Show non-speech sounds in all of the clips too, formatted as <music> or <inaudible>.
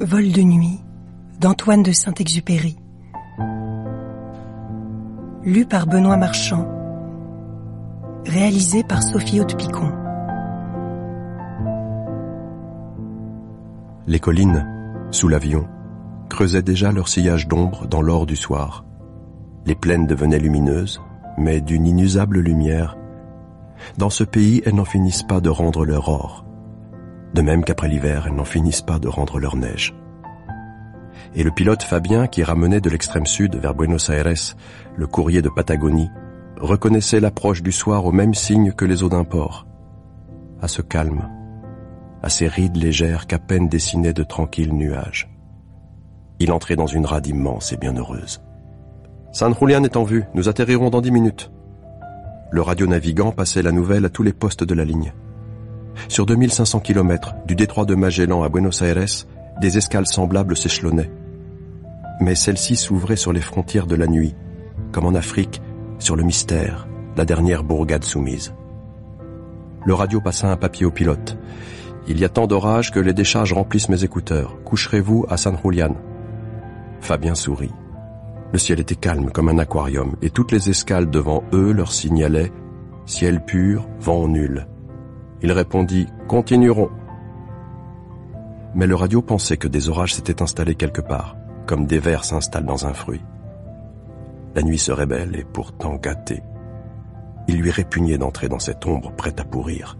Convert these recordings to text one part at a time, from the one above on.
Vol de nuit d'Antoine de Saint-Exupéry. Lu par Benoît Marchand. Réalisé par Sophie Haute-Picon. Les collines, sous l'avion, creusaient déjà leur sillage d'ombre dans l'or du soir. Les plaines devenaient lumineuses, mais d'une inusable lumière. Dans ce pays, elles n'en finissent pas de rendre leur or. De même qu'après l'hiver, elles n'en finissent pas de rendre leur neige. Et le pilote Fabien, qui ramenait de l'extrême sud vers Buenos Aires le courrier de Patagonie, reconnaissait l'approche du soir au même signe que les eaux d'un port. À ce calme, à ces rides légères qu'à peine dessinaient de tranquilles nuages. Il entrait dans une rade immense et bienheureuse. San Julian est en vue, nous atterrirons dans dix minutes. Le radio-navigant passait la nouvelle à tous les postes de la ligne. Sur 2500 km, du détroit de Magellan à Buenos Aires, des escales semblables s'échelonnaient. Mais celles-ci s'ouvraient sur les frontières de la nuit, comme en Afrique, sur le mystère, la dernière bourgade soumise. Le radio passa un papier au pilote. Il y a tant d'orages que les décharges remplissent mes écouteurs. Coucherez-vous à San Julian Fabien sourit. Le ciel était calme comme un aquarium et toutes les escales devant eux leur signalaient ciel pur, vent nul. Il répondit Continuerons. Mais le radio pensait que des orages s'étaient installés quelque part, comme des vers s'installent dans un fruit. La nuit serait belle et pourtant gâtée. Il lui répugnait d'entrer dans cette ombre prête à pourrir.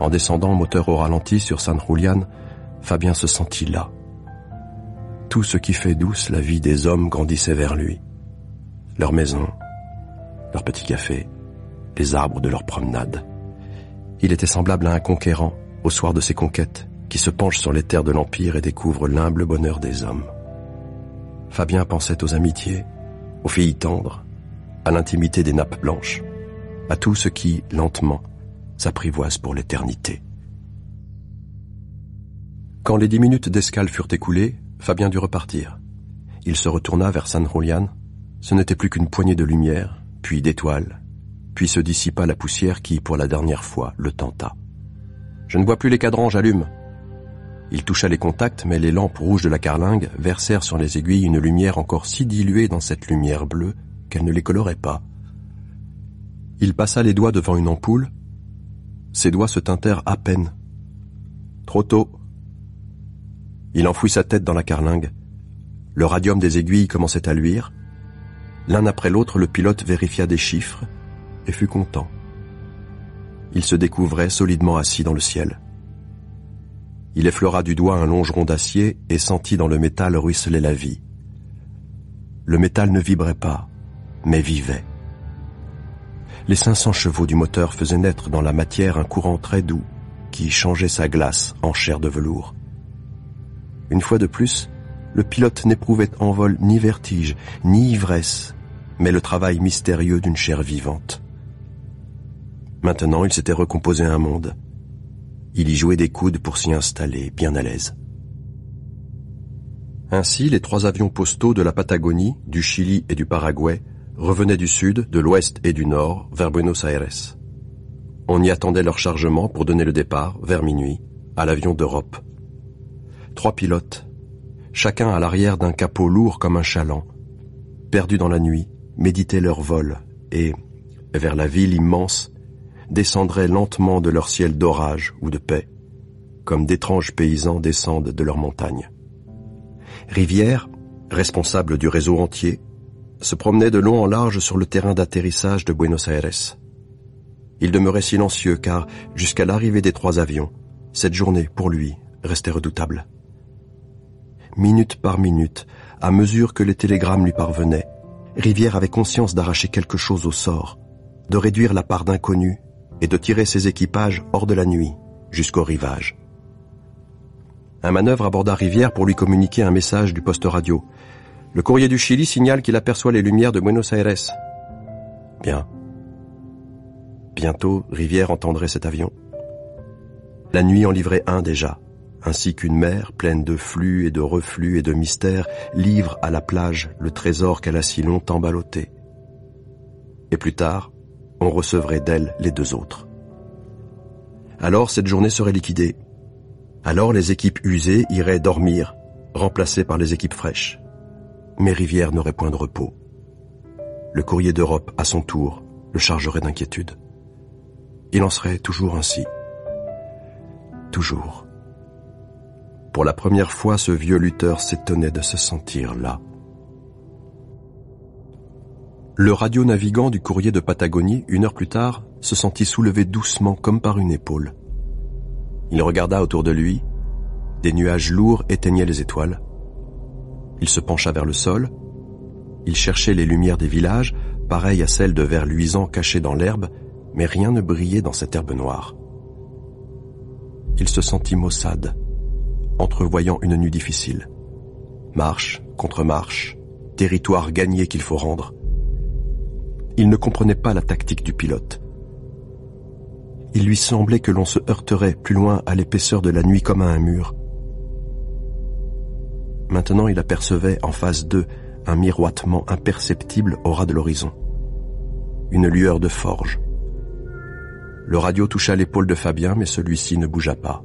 En descendant moteur au ralenti sur San Julian, Fabien se sentit là. Tout ce qui fait douce la vie des hommes grandissait vers lui. Leur maison, leur petit café, les arbres de leur promenade. Il était semblable à un conquérant au soir de ses conquêtes, qui se penche sur les terres de l'Empire et découvre l'humble bonheur des hommes. Fabien pensait aux amitiés, aux filles tendres, à l'intimité des nappes blanches, à tout ce qui, lentement, s'apprivoise pour l'éternité. Quand les dix minutes d'escale furent écoulées, Fabien dut repartir. Il se retourna vers San Julian. Ce n'était plus qu'une poignée de lumière, puis d'étoiles, puis se dissipa la poussière qui, pour la dernière fois, le tenta. Je ne vois plus les cadrans, j'allume. Il toucha les contacts, mais les lampes rouges de la carlingue versèrent sur les aiguilles une lumière encore si diluée dans cette lumière bleue qu'elle ne les colorait pas. Il passa les doigts devant une ampoule. Ses doigts se teintèrent à peine. Trop tôt. Il enfouit sa tête dans la carlingue. Le radium des aiguilles commençait à luire. L'un après l'autre, le pilote vérifia des chiffres et fut content il se découvrait solidement assis dans le ciel. Il effleura du doigt un longeron d'acier et sentit dans le métal ruisseler la vie. Le métal ne vibrait pas, mais vivait. Les 500 chevaux du moteur faisaient naître dans la matière un courant très doux qui changeait sa glace en chair de velours. Une fois de plus, le pilote n'éprouvait en vol ni vertige, ni ivresse, mais le travail mystérieux d'une chair vivante. Maintenant, il s'était recomposé un monde. Il y jouait des coudes pour s'y installer, bien à l'aise. Ainsi, les trois avions postaux de la Patagonie, du Chili et du Paraguay revenaient du sud, de l'ouest et du nord vers Buenos Aires. On y attendait leur chargement pour donner le départ, vers minuit, à l'avion d'Europe. Trois pilotes, chacun à l'arrière d'un capot lourd comme un chaland, perdus dans la nuit, méditaient leur vol et, vers la ville immense, descendraient lentement de leur ciel d'orage ou de paix, comme d'étranges paysans descendent de leurs montagnes. Rivière, responsable du réseau entier, se promenait de long en large sur le terrain d'atterrissage de Buenos Aires. Il demeurait silencieux car, jusqu'à l'arrivée des trois avions, cette journée, pour lui, restait redoutable. Minute par minute, à mesure que les télégrammes lui parvenaient, Rivière avait conscience d'arracher quelque chose au sort, de réduire la part d'inconnu et de tirer ses équipages hors de la nuit, jusqu'au rivage. Un manœuvre aborda Rivière pour lui communiquer un message du poste radio. Le courrier du Chili signale qu'il aperçoit les lumières de Buenos Aires. Bien. Bientôt, Rivière entendrait cet avion. La nuit en livrait un déjà, ainsi qu'une mer pleine de flux et de reflux et de mystères livre à la plage le trésor qu'elle a si longtemps ballotté. Et plus tard, on recevrait d'elle les deux autres. Alors cette journée serait liquidée. Alors les équipes usées iraient dormir, remplacées par les équipes fraîches. Mais Rivière n'aurait point de repos. Le courrier d'Europe, à son tour, le chargerait d'inquiétude. Il en serait toujours ainsi. Toujours. Pour la première fois, ce vieux lutteur s'étonnait de se sentir là. Le radio-navigant du courrier de Patagonie, une heure plus tard, se sentit soulevé doucement comme par une épaule. Il regarda autour de lui. Des nuages lourds éteignaient les étoiles. Il se pencha vers le sol. Il cherchait les lumières des villages, pareilles à celles de vers luisants cachés dans l'herbe, mais rien ne brillait dans cette herbe noire. Il se sentit maussade, entrevoyant une nuit difficile. Marche contre marche, territoire gagné qu'il faut rendre. Il ne comprenait pas la tactique du pilote. Il lui semblait que l'on se heurterait plus loin à l'épaisseur de la nuit comme à un mur. Maintenant il apercevait en face d'eux un miroitement imperceptible au ras de l'horizon. Une lueur de forge. Le radio toucha l'épaule de Fabien, mais celui-ci ne bougea pas.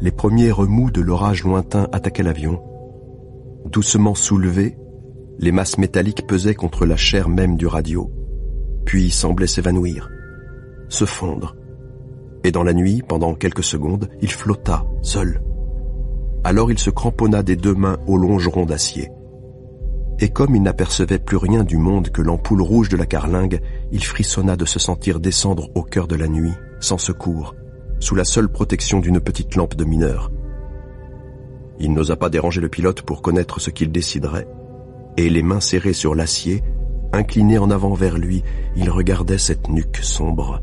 Les premiers remous de l'orage lointain attaquaient l'avion. Doucement soulevé, les masses métalliques pesaient contre la chair même du radio, puis semblaient s'évanouir, se fondre. Et dans la nuit, pendant quelques secondes, il flotta, seul. Alors il se cramponna des deux mains au longeron d'acier. Et comme il n'apercevait plus rien du monde que l'ampoule rouge de la carlingue, il frissonna de se sentir descendre au cœur de la nuit, sans secours, sous la seule protection d'une petite lampe de mineur. Il n'osa pas déranger le pilote pour connaître ce qu'il déciderait, et les mains serrées sur l'acier, incliné en avant vers lui, il regardait cette nuque sombre.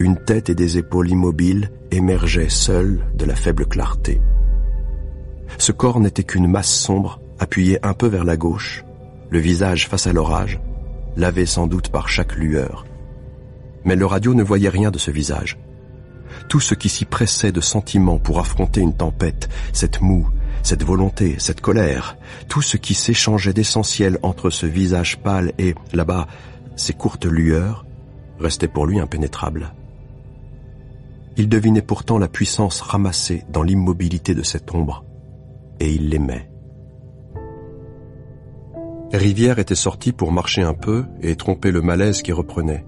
Une tête et des épaules immobiles émergeaient seules de la faible clarté. Ce corps n'était qu'une masse sombre appuyé un peu vers la gauche, le visage face à l'orage, lavé sans doute par chaque lueur. Mais le radio ne voyait rien de ce visage. Tout ce qui s'y pressait de sentiments pour affronter une tempête, cette moue, cette volonté, cette colère, tout ce qui s'échangeait d'essentiel entre ce visage pâle et, là-bas, ces courtes lueurs, restait pour lui impénétrable. Il devinait pourtant la puissance ramassée dans l'immobilité de cette ombre, et il l'aimait. Rivière était sorti pour marcher un peu et tromper le malaise qui reprenait.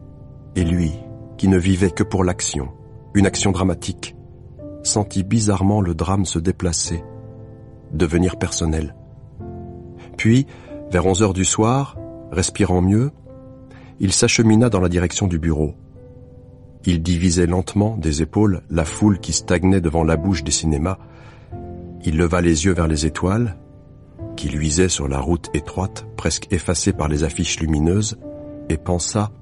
Et lui, qui ne vivait que pour l'action, une action dramatique, sentit bizarrement le drame se déplacer, devenir personnel. Puis, vers onze heures du soir, respirant mieux, il s'achemina dans la direction du bureau. Il divisait lentement des épaules la foule qui stagnait devant la bouche des cinémas. Il leva les yeux vers les étoiles qui luisait sur la route étroite, presque effacée par les affiches lumineuses, et pensa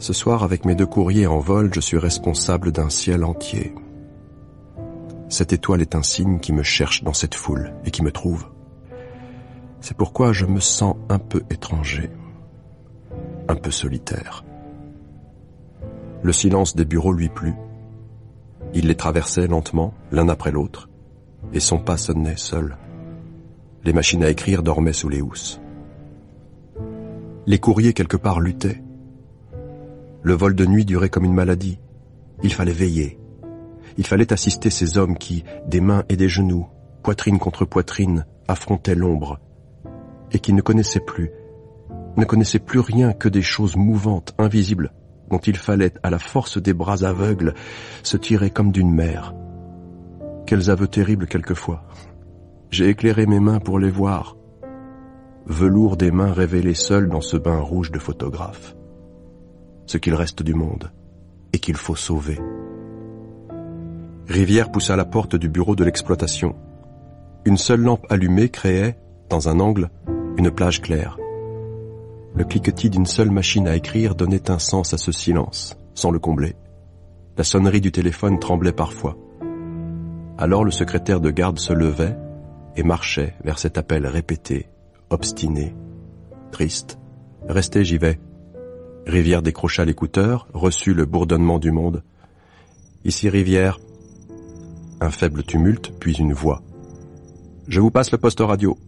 Ce soir, avec mes deux courriers en vol, je suis responsable d'un ciel entier. Cette étoile est un signe qui me cherche dans cette foule et qui me trouve. C'est pourquoi je me sens un peu étranger, un peu solitaire. Le silence des bureaux lui plut. Il les traversait lentement, l'un après l'autre, et son pas sonnait seul. Les machines à écrire dormaient sous les housses. Les courriers quelque part luttaient. Le vol de nuit durait comme une maladie. Il fallait veiller. Il fallait assister ces hommes qui, des mains et des genoux, poitrine contre poitrine, affrontaient l'ombre, et qui ne connaissaient plus, ne connaissaient plus rien que des choses mouvantes, invisibles, dont il fallait, à la force des bras aveugles, se tirer comme d'une mer. Quels aveux terribles quelquefois. J'ai éclairé mes mains pour les voir. Velours des mains révélées seules dans ce bain rouge de photographe. Ce qu'il reste du monde et qu'il faut sauver. Rivière poussa la porte du bureau de l'exploitation. Une seule lampe allumée créait, dans un angle, une plage claire. Le cliquetis d'une seule machine à écrire donnait un sens à ce silence, sans le combler. La sonnerie du téléphone tremblait parfois. Alors le secrétaire de garde se levait, et marchait vers cet appel répété, obstiné, triste. Restez, j'y vais. Rivière décrocha l'écouteur, reçut le bourdonnement du monde. Ici Rivière. Un faible tumulte, puis une voix. Je vous passe le poste radio.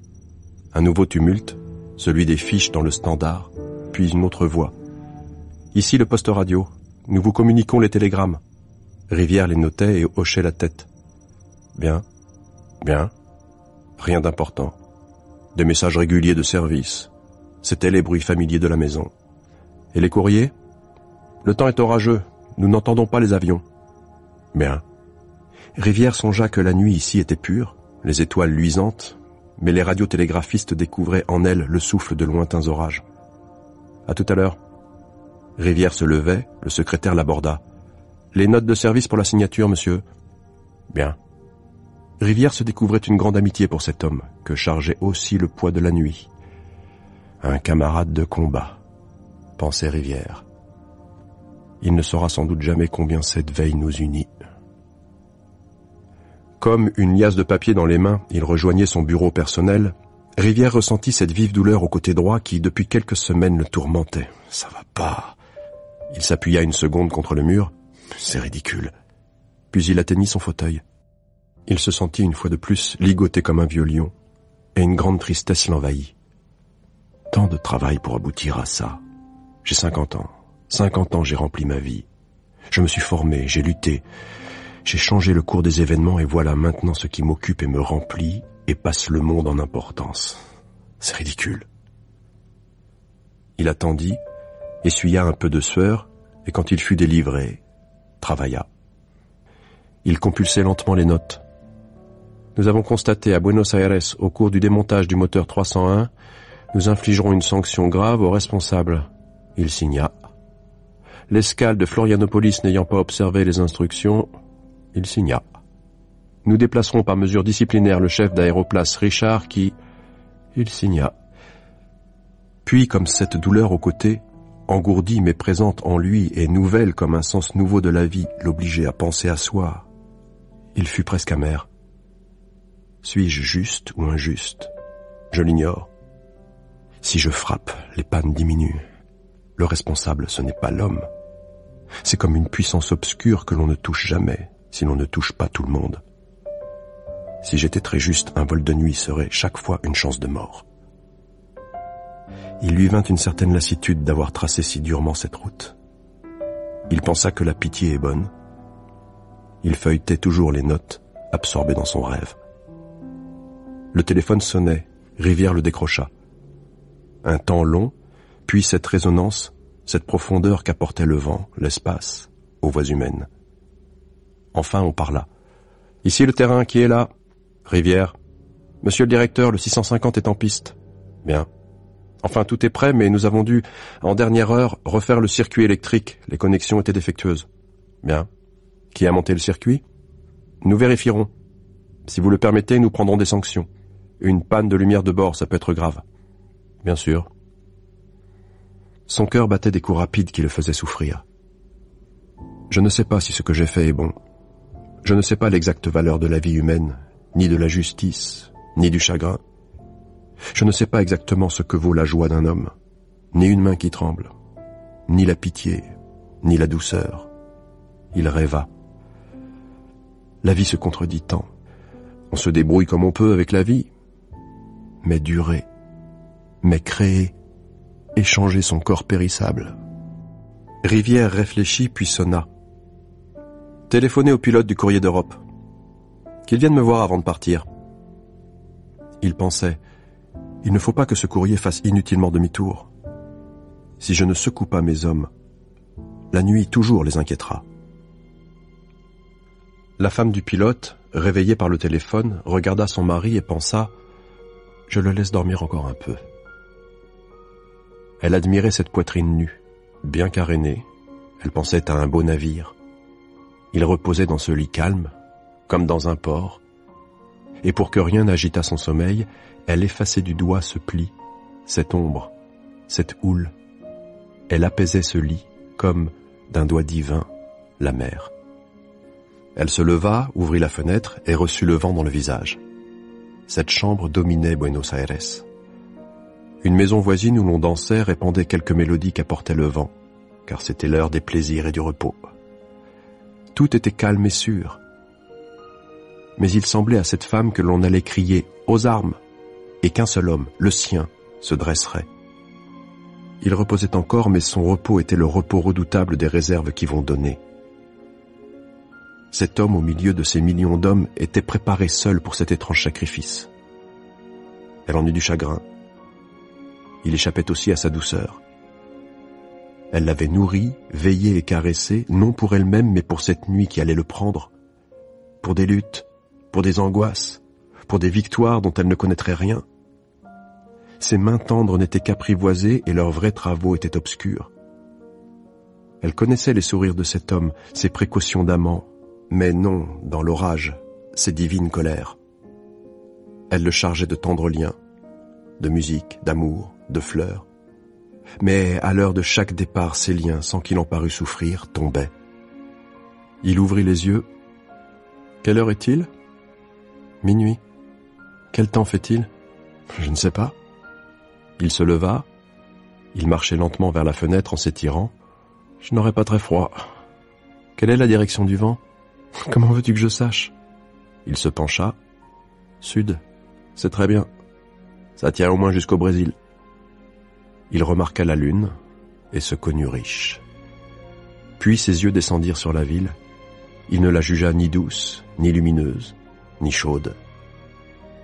Un nouveau tumulte, celui des fiches dans le standard, puis une autre voix. Ici le poste radio. Nous vous communiquons les télégrammes. Rivière les notait et hochait la tête. Bien, bien, rien d'important. Des messages réguliers de service. C'étaient les bruits familiers de la maison. Et les courriers? Le temps est orageux, nous n'entendons pas les avions. Bien. Rivière songea que la nuit ici était pure, les étoiles luisantes, mais les radiotélégraphistes découvraient en elle le souffle de lointains orages. À tout à l'heure. Rivière se levait, le secrétaire l'aborda. Les notes de service pour la signature, monsieur? Bien. Rivière se découvrait une grande amitié pour cet homme, que chargeait aussi le poids de la nuit. Un camarade de combat, pensait Rivière. Il ne saura sans doute jamais combien cette veille nous unit. Comme une liasse de papier dans les mains, il rejoignait son bureau personnel. Rivière ressentit cette vive douleur au côté droit qui, depuis quelques semaines, le tourmentait. Ça va pas. Il s'appuya une seconde contre le mur. C'est ridicule. Puis il atteignit son fauteuil. Il se sentit une fois de plus ligoté comme un vieux lion, et une grande tristesse l'envahit. Tant de travail pour aboutir à ça. J'ai cinquante ans. Cinquante ans j'ai rempli ma vie. Je me suis formé, j'ai lutté, j'ai changé le cours des événements et voilà maintenant ce qui m'occupe et me remplit et passe le monde en importance. C'est ridicule. Il attendit, essuya un peu de sueur, et quand il fut délivré, travailla. Il compulsait lentement les notes. Nous avons constaté à Buenos Aires, au cours du démontage du moteur 301, nous infligerons une sanction grave aux responsables. Il signa. L'escale de Florianopolis n'ayant pas observé les instructions, il signa. Nous déplacerons par mesure disciplinaire le chef d'aéroplace Richard qui... Il signa. Puis, comme cette douleur au côté, engourdie mais présente en lui et nouvelle comme un sens nouveau de la vie, l'obligeait à penser à soi, il fut presque amer. Suis-je juste ou injuste? Je l'ignore. Si je frappe, les pannes diminuent. Le responsable, ce n'est pas l'homme. C'est comme une puissance obscure que l'on ne touche jamais si l'on ne touche pas tout le monde. Si j'étais très juste, un vol de nuit serait chaque fois une chance de mort. Il lui vint une certaine lassitude d'avoir tracé si durement cette route. Il pensa que la pitié est bonne. Il feuilletait toujours les notes, absorbé dans son rêve. Le téléphone sonnait, Rivière le décrocha. Un temps long, puis cette résonance, cette profondeur qu'apportait le vent, l'espace, aux voix humaines. Enfin, on parla. Ici le terrain, qui est là Rivière. Monsieur le directeur, le 650 est en piste. Bien. Enfin, tout est prêt, mais nous avons dû, en dernière heure, refaire le circuit électrique. Les connexions étaient défectueuses. Bien. Qui a monté le circuit? Nous vérifierons. Si vous le permettez, nous prendrons des sanctions. Une panne de lumière de bord, ça peut être grave. Bien sûr. Son cœur battait des coups rapides qui le faisaient souffrir. Je ne sais pas si ce que j'ai fait est bon. Je ne sais pas l'exacte valeur de la vie humaine, ni de la justice, ni du chagrin. Je ne sais pas exactement ce que vaut la joie d'un homme, ni une main qui tremble, ni la pitié, ni la douceur. Il rêva. La vie se contredit tant. On se débrouille comme on peut avec la vie, mais durer, mais créer, échanger son corps périssable. Rivière réfléchit puis sonna. Téléphonez au pilote du courrier d'Europe. Qu'il vienne me voir avant de partir. Il pensait, il ne faut pas que ce courrier fasse inutilement demi-tour. Si je ne secoue pas mes hommes, la nuit toujours les inquiétera. La femme du pilote, réveillée par le téléphone, regarda son mari et pensa Je le laisse dormir encore un peu. Elle admirait cette poitrine nue, bien carénée. Elle pensait à un beau navire, il reposait dans ce lit calme, comme dans un port, et pour que rien n'agitât son sommeil, elle effaçait du doigt ce pli, cette ombre, cette houle. Elle apaisait ce lit, comme, d'un doigt divin, la mer. Elle se leva, ouvrit la fenêtre et reçut le vent dans le visage. Cette chambre dominait Buenos Aires. Une maison voisine où l'on dansait répandait quelques mélodies qu'apportait le vent, car c'était l'heure des plaisirs et du repos. Tout était calme et sûr. Mais il semblait à cette femme que l'on allait crier aux armes et qu'un seul homme, le sien, se dresserait. Il reposait encore, mais son repos était le repos redoutable des réserves qui vont donner. cet homme au milieu de ces millions d'hommes était préparé seul pour cet étrange sacrifice. Elle en eut du chagrin. Il échappait aussi à sa douceur. Elle l'avait nourri, veillé et caressé, non pour elle-même, mais pour cette nuit qui allait le prendre, pour des luttes, pour des angoisses, pour des victoires dont elle ne connaîtrait rien. Ses mains tendres n'étaient qu'apprivoisées et leurs vrais travaux étaient obscurs. Elle connaissait les sourires de cet homme, ses précautions d'amant, mais non, dans l'orage, ses divines colères. Elle le chargeait de tendres liens, de musique, d'amour, de fleurs. Mais à l'heure de chaque départ, ces liens, sans qu'il en parût souffrir, tombaient. Il ouvrit les yeux. Quelle heure est-il? Minuit. Quel temps fait-il? Je ne sais pas. Il se leva. Il marchait lentement vers la fenêtre en s'étirant. Je n'aurais pas très froid. Quelle est la direction du vent? <laughs> Comment veux-tu que je sache? Il se pencha. Sud. C'est très bien. Ça tient au moins jusqu'au Brésil. Il remarqua la lune et se connut riche. Puis ses yeux descendirent sur la ville. Il ne la jugea ni douce, ni lumineuse, ni chaude.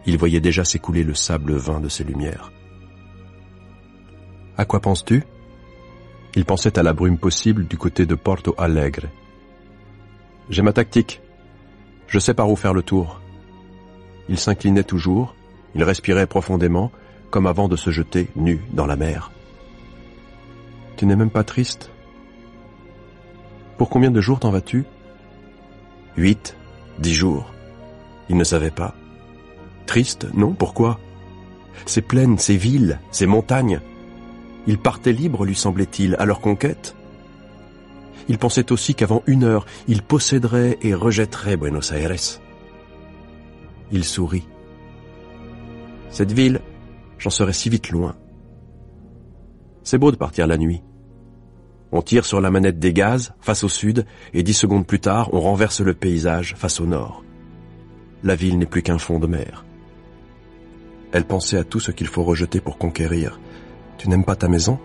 Il voyait déjà s'écouler le sable vain de ses lumières. À quoi penses-tu? Il pensait à la brume possible du côté de Porto Alegre. J'ai ma tactique. Je sais par où faire le tour. Il s'inclinait toujours, il respirait profondément, comme avant de se jeter nu dans la mer. Tu n'es même pas triste Pour combien de jours t'en vas-tu? Huit, dix jours. Il ne savait pas. Triste, non, pourquoi? Ces plaines, ces villes, ces montagnes. Il partait libre, lui semblait-il, à leur conquête. Il pensait aussi qu'avant une heure, il posséderait et rejetterait Buenos Aires. Il sourit. Cette ville, j'en serais si vite loin. C'est beau de partir la nuit. On tire sur la manette des gaz, face au sud, et dix secondes plus tard, on renverse le paysage, face au nord. La ville n'est plus qu'un fond de mer. Elle pensait à tout ce qu'il faut rejeter pour conquérir. Tu n'aimes pas ta maison?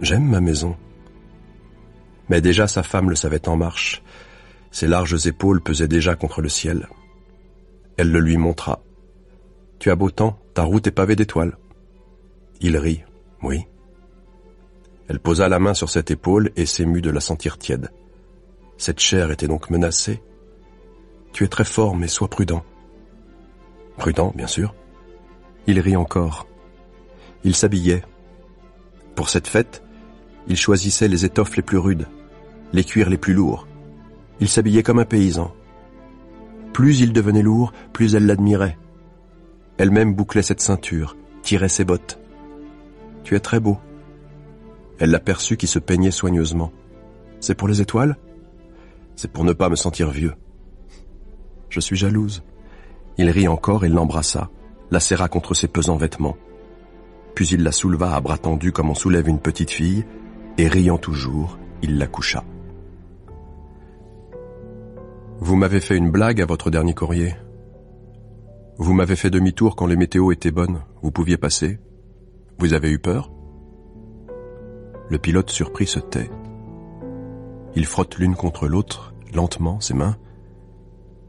J'aime ma maison. Mais déjà sa femme le savait en marche. Ses larges épaules pesaient déjà contre le ciel. Elle le lui montra. Tu as beau temps, ta route est pavée d'étoiles. Il rit, oui. Elle posa la main sur cette épaule et s'émut de la sentir tiède. Cette chair était donc menacée. Tu es très fort, mais sois prudent. Prudent, bien sûr. Il rit encore. Il s'habillait. Pour cette fête, il choisissait les étoffes les plus rudes, les cuirs les plus lourds. Il s'habillait comme un paysan. Plus il devenait lourd, plus elle l'admirait. Elle-même bouclait cette ceinture, tirait ses bottes. Tu es très beau. Elle l'aperçut qui se peignait soigneusement. C'est pour les étoiles? C'est pour ne pas me sentir vieux. Je suis jalouse. Il rit encore et l'embrassa, la serra contre ses pesants vêtements. Puis il la souleva à bras tendus comme on soulève une petite fille, et riant toujours, il la coucha. Vous m'avez fait une blague à votre dernier courrier. Vous m'avez fait demi-tour quand les météos étaient bonnes. Vous pouviez passer. Vous avez eu peur? Le pilote surpris se tait. Il frotte l'une contre l'autre, lentement, ses mains.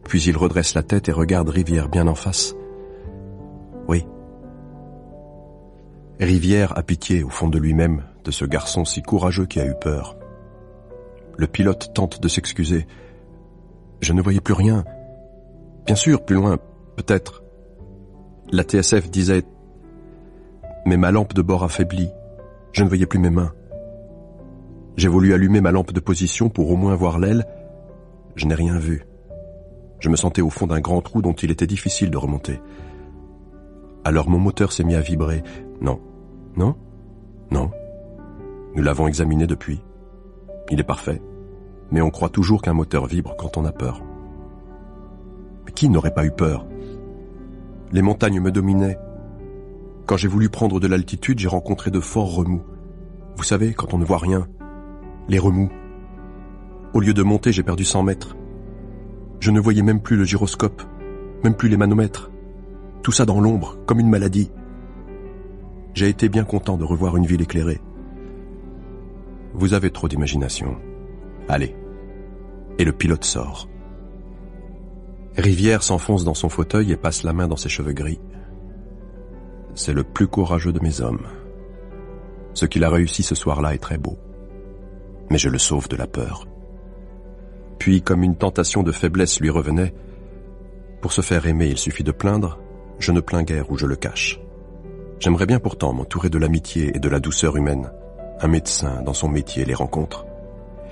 Puis il redresse la tête et regarde Rivière bien en face. Oui. Rivière a pitié au fond de lui-même de ce garçon si courageux qui a eu peur. Le pilote tente de s'excuser. Je ne voyais plus rien. Bien sûr, plus loin, peut-être. La TSF disait Mais ma lampe de bord affaiblie. Je ne voyais plus mes mains. J'ai voulu allumer ma lampe de position pour au moins voir l'aile. Je n'ai rien vu. Je me sentais au fond d'un grand trou dont il était difficile de remonter. Alors mon moteur s'est mis à vibrer. Non. Non Non. Nous l'avons examiné depuis. Il est parfait. Mais on croit toujours qu'un moteur vibre quand on a peur. Qui n'aurait pas eu peur? Les montagnes me dominaient. Quand j'ai voulu prendre de l'altitude, j'ai rencontré de forts remous. Vous savez, quand on ne voit rien, les remous. Au lieu de monter, j'ai perdu 100 mètres. Je ne voyais même plus le gyroscope, même plus les manomètres. Tout ça dans l'ombre, comme une maladie. J'ai été bien content de revoir une ville éclairée. Vous avez trop d'imagination. Allez. Et le pilote sort. Rivière s'enfonce dans son fauteuil et passe la main dans ses cheveux gris. C'est le plus courageux de mes hommes. Ce qu'il a réussi ce soir-là est très beau. Mais je le sauve de la peur. Puis, comme une tentation de faiblesse lui revenait, pour se faire aimer, il suffit de plaindre, je ne plains guère ou je le cache. J'aimerais bien pourtant m'entourer de l'amitié et de la douceur humaine. Un médecin, dans son métier, les rencontre.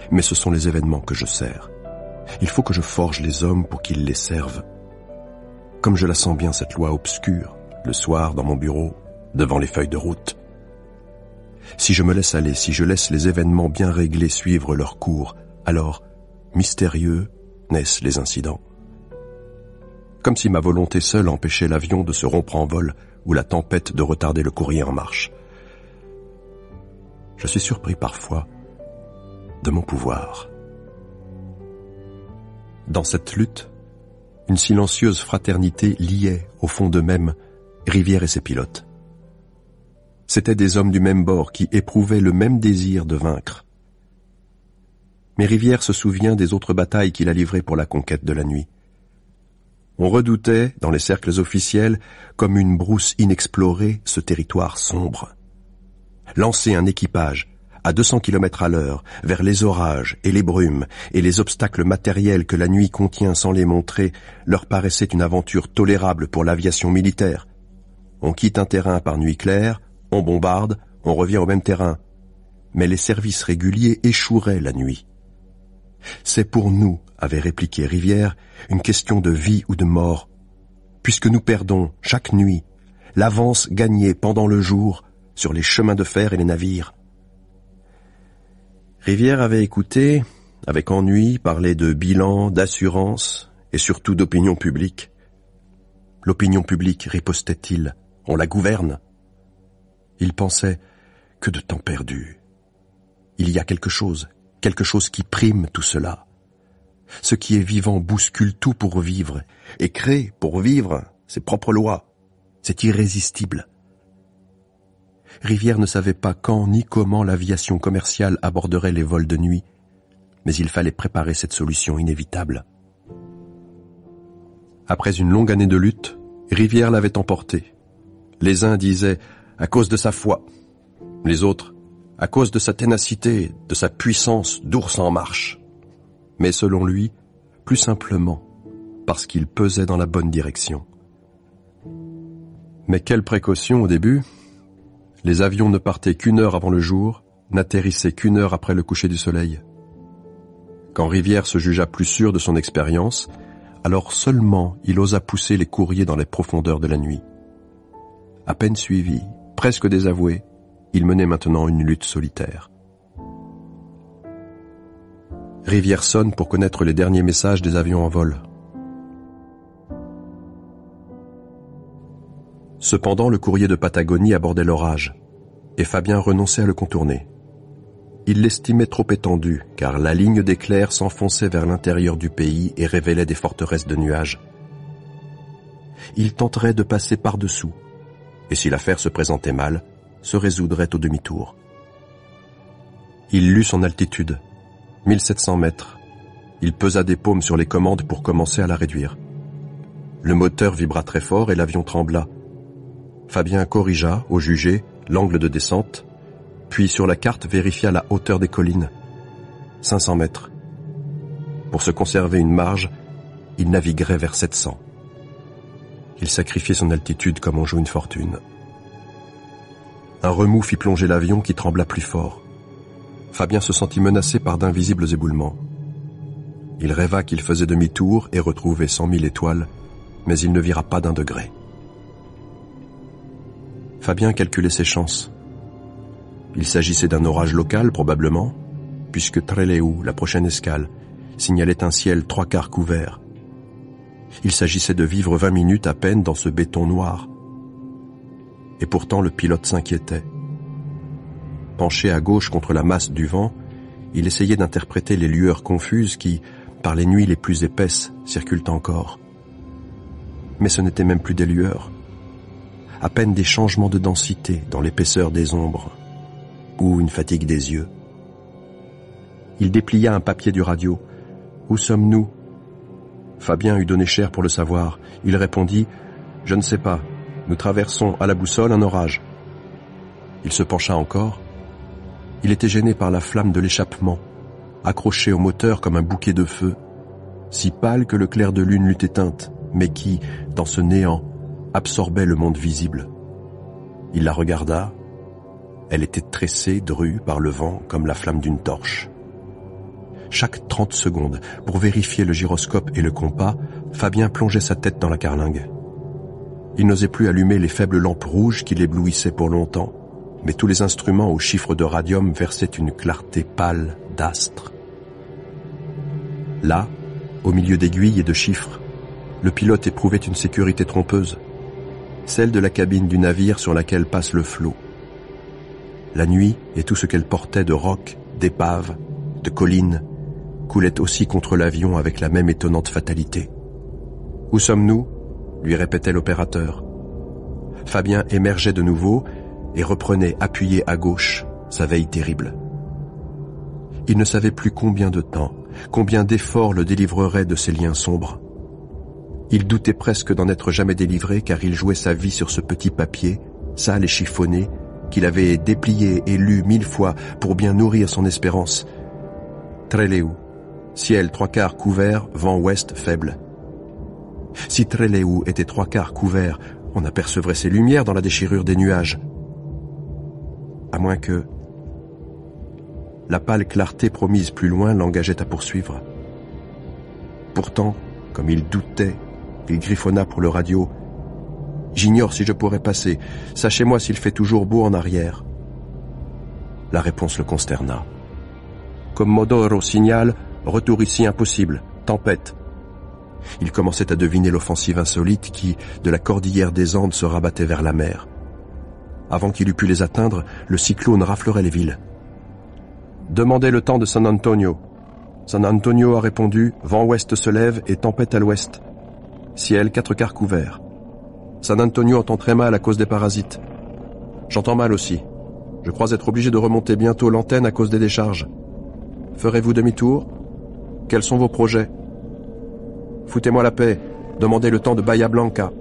Mais ce sont les événements que je sers. Il faut que je forge les hommes pour qu'ils les servent. Comme je la sens bien, cette loi obscure, le soir, dans mon bureau, devant les feuilles de route. Si je me laisse aller, si je laisse les événements bien réglés suivre leur cours, alors, mystérieux, naissent les incidents comme si ma volonté seule empêchait l'avion de se rompre en vol ou la tempête de retarder le courrier en marche. Je suis surpris parfois de mon pouvoir. Dans cette lutte, une silencieuse fraternité liait au fond d'eux-mêmes Rivière et ses pilotes. C'étaient des hommes du même bord qui éprouvaient le même désir de vaincre. Mais Rivière se souvient des autres batailles qu'il a livrées pour la conquête de la nuit. On redoutait, dans les cercles officiels, comme une brousse inexplorée, ce territoire sombre. Lancer un équipage, à 200 km à l'heure, vers les orages et les brumes et les obstacles matériels que la nuit contient sans les montrer, leur paraissait une aventure tolérable pour l'aviation militaire. On quitte un terrain par nuit claire, on bombarde, on revient au même terrain. Mais les services réguliers échoueraient la nuit. C'est pour nous, avait répliqué Rivière, une question de vie ou de mort. Puisque nous perdons, chaque nuit, l'avance gagnée pendant le jour sur les chemins de fer et les navires. Rivière avait écouté, avec ennui, parler de bilan, d'assurance et surtout d'opinion publique. L'opinion publique, ripostait-il, on la gouverne. Il pensait que de temps perdu. Il y a quelque chose quelque chose qui prime tout cela. Ce qui est vivant bouscule tout pour vivre, et crée pour vivre ses propres lois. C'est irrésistible. Rivière ne savait pas quand ni comment l'aviation commerciale aborderait les vols de nuit, mais il fallait préparer cette solution inévitable. Après une longue année de lutte, Rivière l'avait emporté. Les uns disaient à cause de sa foi, les autres à cause de sa ténacité, de sa puissance d'ours en marche. Mais selon lui, plus simplement, parce qu'il pesait dans la bonne direction. Mais quelle précaution au début Les avions ne partaient qu'une heure avant le jour, n'atterrissaient qu'une heure après le coucher du soleil. Quand Rivière se jugea plus sûr de son expérience, alors seulement il osa pousser les courriers dans les profondeurs de la nuit. À peine suivi, presque désavoué, il menait maintenant une lutte solitaire. Rivière sonne pour connaître les derniers messages des avions en vol. Cependant, le courrier de Patagonie abordait l'orage, et Fabien renonçait à le contourner. Il l'estimait trop étendu, car la ligne d'éclair s'enfonçait vers l'intérieur du pays et révélait des forteresses de nuages. Il tenterait de passer par-dessous, et si l'affaire se présentait mal, se résoudrait au demi-tour. Il lut son altitude, 1700 mètres. Il pesa des paumes sur les commandes pour commencer à la réduire. Le moteur vibra très fort et l'avion trembla. Fabien corrigea, au jugé, l'angle de descente, puis sur la carte vérifia la hauteur des collines. 500 mètres. Pour se conserver une marge, il naviguerait vers 700. Il sacrifiait son altitude comme on joue une fortune. Un remous fit plonger l'avion qui trembla plus fort. Fabien se sentit menacé par d'invisibles éboulements. Il rêva qu'il faisait demi-tour et retrouvait cent mille étoiles, mais il ne vira pas d'un degré. Fabien calculait ses chances. Il s'agissait d'un orage local probablement, puisque Trelew, la prochaine escale, signalait un ciel trois quarts couvert. Il s'agissait de vivre vingt minutes à peine dans ce béton noir, et pourtant le pilote s'inquiétait. Penché à gauche contre la masse du vent, il essayait d'interpréter les lueurs confuses qui, par les nuits les plus épaisses, circulent encore. Mais ce n'était même plus des lueurs, à peine des changements de densité dans l'épaisseur des ombres, ou une fatigue des yeux. Il déplia un papier du radio. Où sommes-nous? Fabien eut donné cher pour le savoir. Il répondit Je ne sais pas. Nous traversons à la boussole un orage. Il se pencha encore. Il était gêné par la flamme de l'échappement, accroché au moteur comme un bouquet de feu, si pâle que le clair de lune l'eût éteinte, mais qui, dans ce néant, absorbait le monde visible. Il la regarda. Elle était tressée, drue par le vent comme la flamme d'une torche. Chaque trente secondes, pour vérifier le gyroscope et le compas, Fabien plongeait sa tête dans la carlingue. Il n'osait plus allumer les faibles lampes rouges qui l'éblouissaient pour longtemps, mais tous les instruments aux chiffres de radium versaient une clarté pâle d'astre. Là, au milieu d'aiguilles et de chiffres, le pilote éprouvait une sécurité trompeuse, celle de la cabine du navire sur laquelle passe le flot. La nuit et tout ce qu'elle portait de rocs, d'épaves, de collines, coulait aussi contre l'avion avec la même étonnante fatalité. Où sommes-nous lui répétait l'opérateur. Fabien émergeait de nouveau et reprenait appuyé à gauche sa veille terrible. Il ne savait plus combien de temps, combien d'efforts le délivrerait de ces liens sombres. Il doutait presque d'en être jamais délivré car il jouait sa vie sur ce petit papier, sale et chiffonné, qu'il avait déplié et lu mille fois pour bien nourrir son espérance. Tréléou, Ciel trois quarts couvert, vent ouest faible. Si Tréléou était trois quarts couvert, on apercevrait ses lumières dans la déchirure des nuages. À moins que... La pâle clarté promise plus loin l'engageait à poursuivre. Pourtant, comme il doutait, il griffonna pour le radio. J'ignore si je pourrais passer. Sachez-moi s'il fait toujours beau en arrière. La réponse le consterna. Comme Modoro signale, Retour ici impossible. Tempête. Il commençait à deviner l'offensive insolite qui, de la cordillère des Andes, se rabattait vers la mer. Avant qu'il eût pu les atteindre, le cyclone raflerait les villes. Demandez le temps de San Antonio. San Antonio a répondu, vent ouest se lève et tempête à l'ouest. Ciel quatre quarts couvert. San Antonio entend très mal à cause des parasites. J'entends mal aussi. Je crois être obligé de remonter bientôt l'antenne à cause des décharges. Ferez-vous demi-tour? Quels sont vos projets Foutez-moi la paix. Demandez le temps de Bahia Blanca.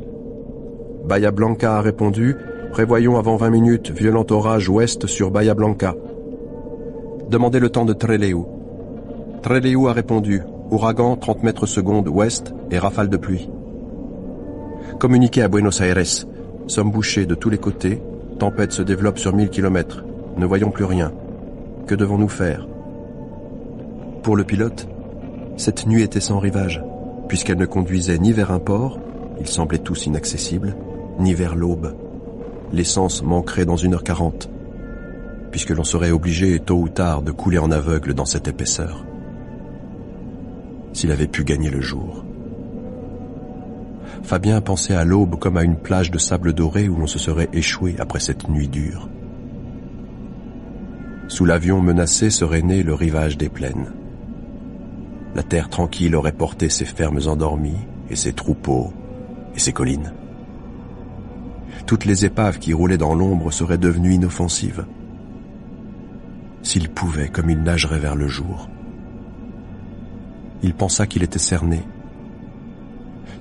Bahia Blanca a répondu Prévoyons avant 20 minutes violent orage ouest sur Bahia Blanca. Demandez le temps de Trelew. Trelew a répondu Ouragan 30 mètres secondes ouest et rafale de pluie. Communiqué à Buenos Aires. Sommes bouchés de tous les côtés. Tempête se développe sur 1000 km. Ne voyons plus rien. Que devons-nous faire? Pour le pilote, cette nuit était sans rivage, puisqu'elle ne conduisait ni vers un port, ils semblaient tous inaccessibles, ni vers l'aube. L'essence manquerait dans une heure quarante, puisque l'on serait obligé tôt ou tard de couler en aveugle dans cette épaisseur. S'il avait pu gagner le jour. Fabien pensait à l'aube comme à une plage de sable doré où l'on se serait échoué après cette nuit dure. Sous l'avion menacé serait né le rivage des plaines. La terre tranquille aurait porté ses fermes endormies, et ses troupeaux, et ses collines. Toutes les épaves qui roulaient dans l'ombre seraient devenues inoffensives. S'il pouvait, comme il nagerait vers le jour. Il pensa qu'il était cerné.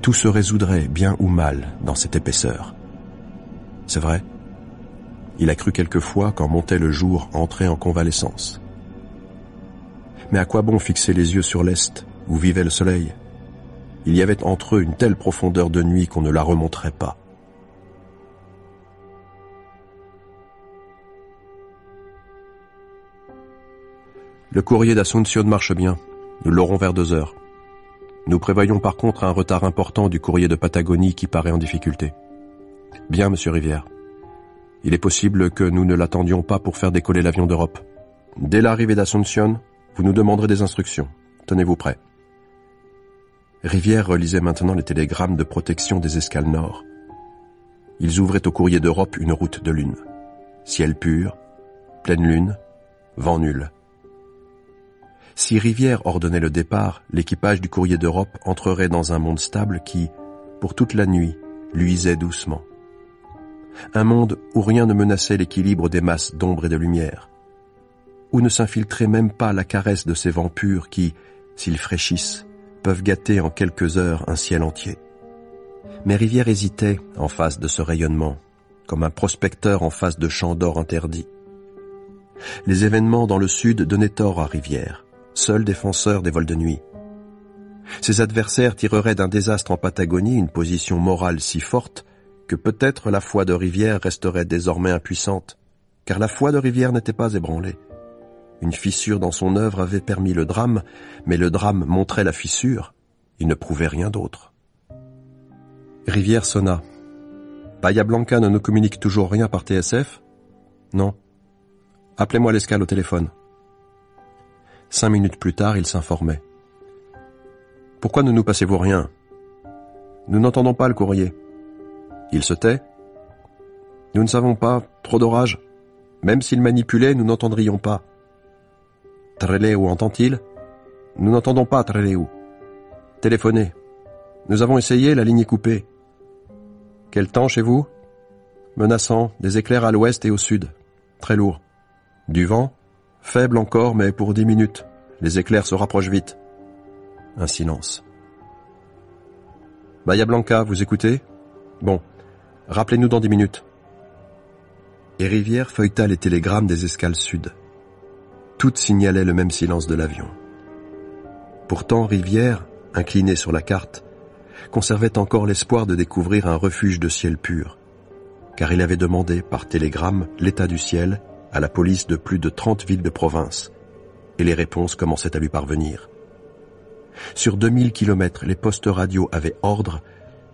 Tout se résoudrait, bien ou mal, dans cette épaisseur. C'est vrai? Il a cru quelquefois, quand montait le jour, entrer en convalescence. Mais à quoi bon fixer les yeux sur l'Est, où vivait le soleil? Il y avait entre eux une telle profondeur de nuit qu'on ne la remonterait pas. Le courrier d'Assuncion marche bien. Nous l'aurons vers deux heures. Nous prévoyons par contre un retard important du courrier de Patagonie qui paraît en difficulté. Bien, monsieur Rivière. Il est possible que nous ne l'attendions pas pour faire décoller l'avion d'Europe. Dès l'arrivée d'Assuncion, vous nous demanderez des instructions. Tenez-vous prêts. Rivière relisait maintenant les télégrammes de protection des escales nord. Ils ouvraient au courrier d'Europe une route de lune. Ciel pur, pleine lune, vent nul. Si Rivière ordonnait le départ, l'équipage du courrier d'Europe entrerait dans un monde stable qui, pour toute la nuit, luisait doucement. Un monde où rien ne menaçait l'équilibre des masses d'ombre et de lumière, où ne s'infiltrait même pas la caresse de ces vents purs qui, s'ils fraîchissent, peuvent gâter en quelques heures un ciel entier. Mais Rivière hésitait en face de ce rayonnement, comme un prospecteur en face de champs d'or interdits. Les événements dans le sud donnaient tort à Rivière, seul défenseur des vols de nuit. Ses adversaires tireraient d'un désastre en Patagonie une position morale si forte que peut-être la foi de Rivière resterait désormais impuissante, car la foi de Rivière n'était pas ébranlée. Une fissure dans son œuvre avait permis le drame, mais le drame montrait la fissure, il ne prouvait rien d'autre. Rivière sonna. Bahia Blanca ne nous communique toujours rien par TSF Non. Appelez-moi l'escale au téléphone. Cinq minutes plus tard, il s'informait. Pourquoi ne nous passez-vous rien? Nous n'entendons pas le courrier. Il se tait Nous ne savons pas, trop d'orage. Même s'il manipulait, nous n'entendrions pas. Treleu entend-il? Nous n'entendons pas Treleu. Téléphonez. Nous avons essayé, la ligne est coupée. Quel temps chez vous? Menaçant, des éclairs à l'ouest et au sud. Très lourd. Du vent? Faible encore, mais pour dix minutes. Les éclairs se rapprochent vite. Un silence. Bahia Blanca, vous écoutez? Bon, rappelez-nous dans dix minutes. Et Rivière feuilleta les télégrammes des escales sud. Toutes signalaient le même silence de l'avion. Pourtant, Rivière, incliné sur la carte, conservait encore l'espoir de découvrir un refuge de ciel pur, car il avait demandé par télégramme l'état du ciel à la police de plus de 30 villes de province, et les réponses commençaient à lui parvenir. Sur 2000 kilomètres, les postes radio avaient ordre,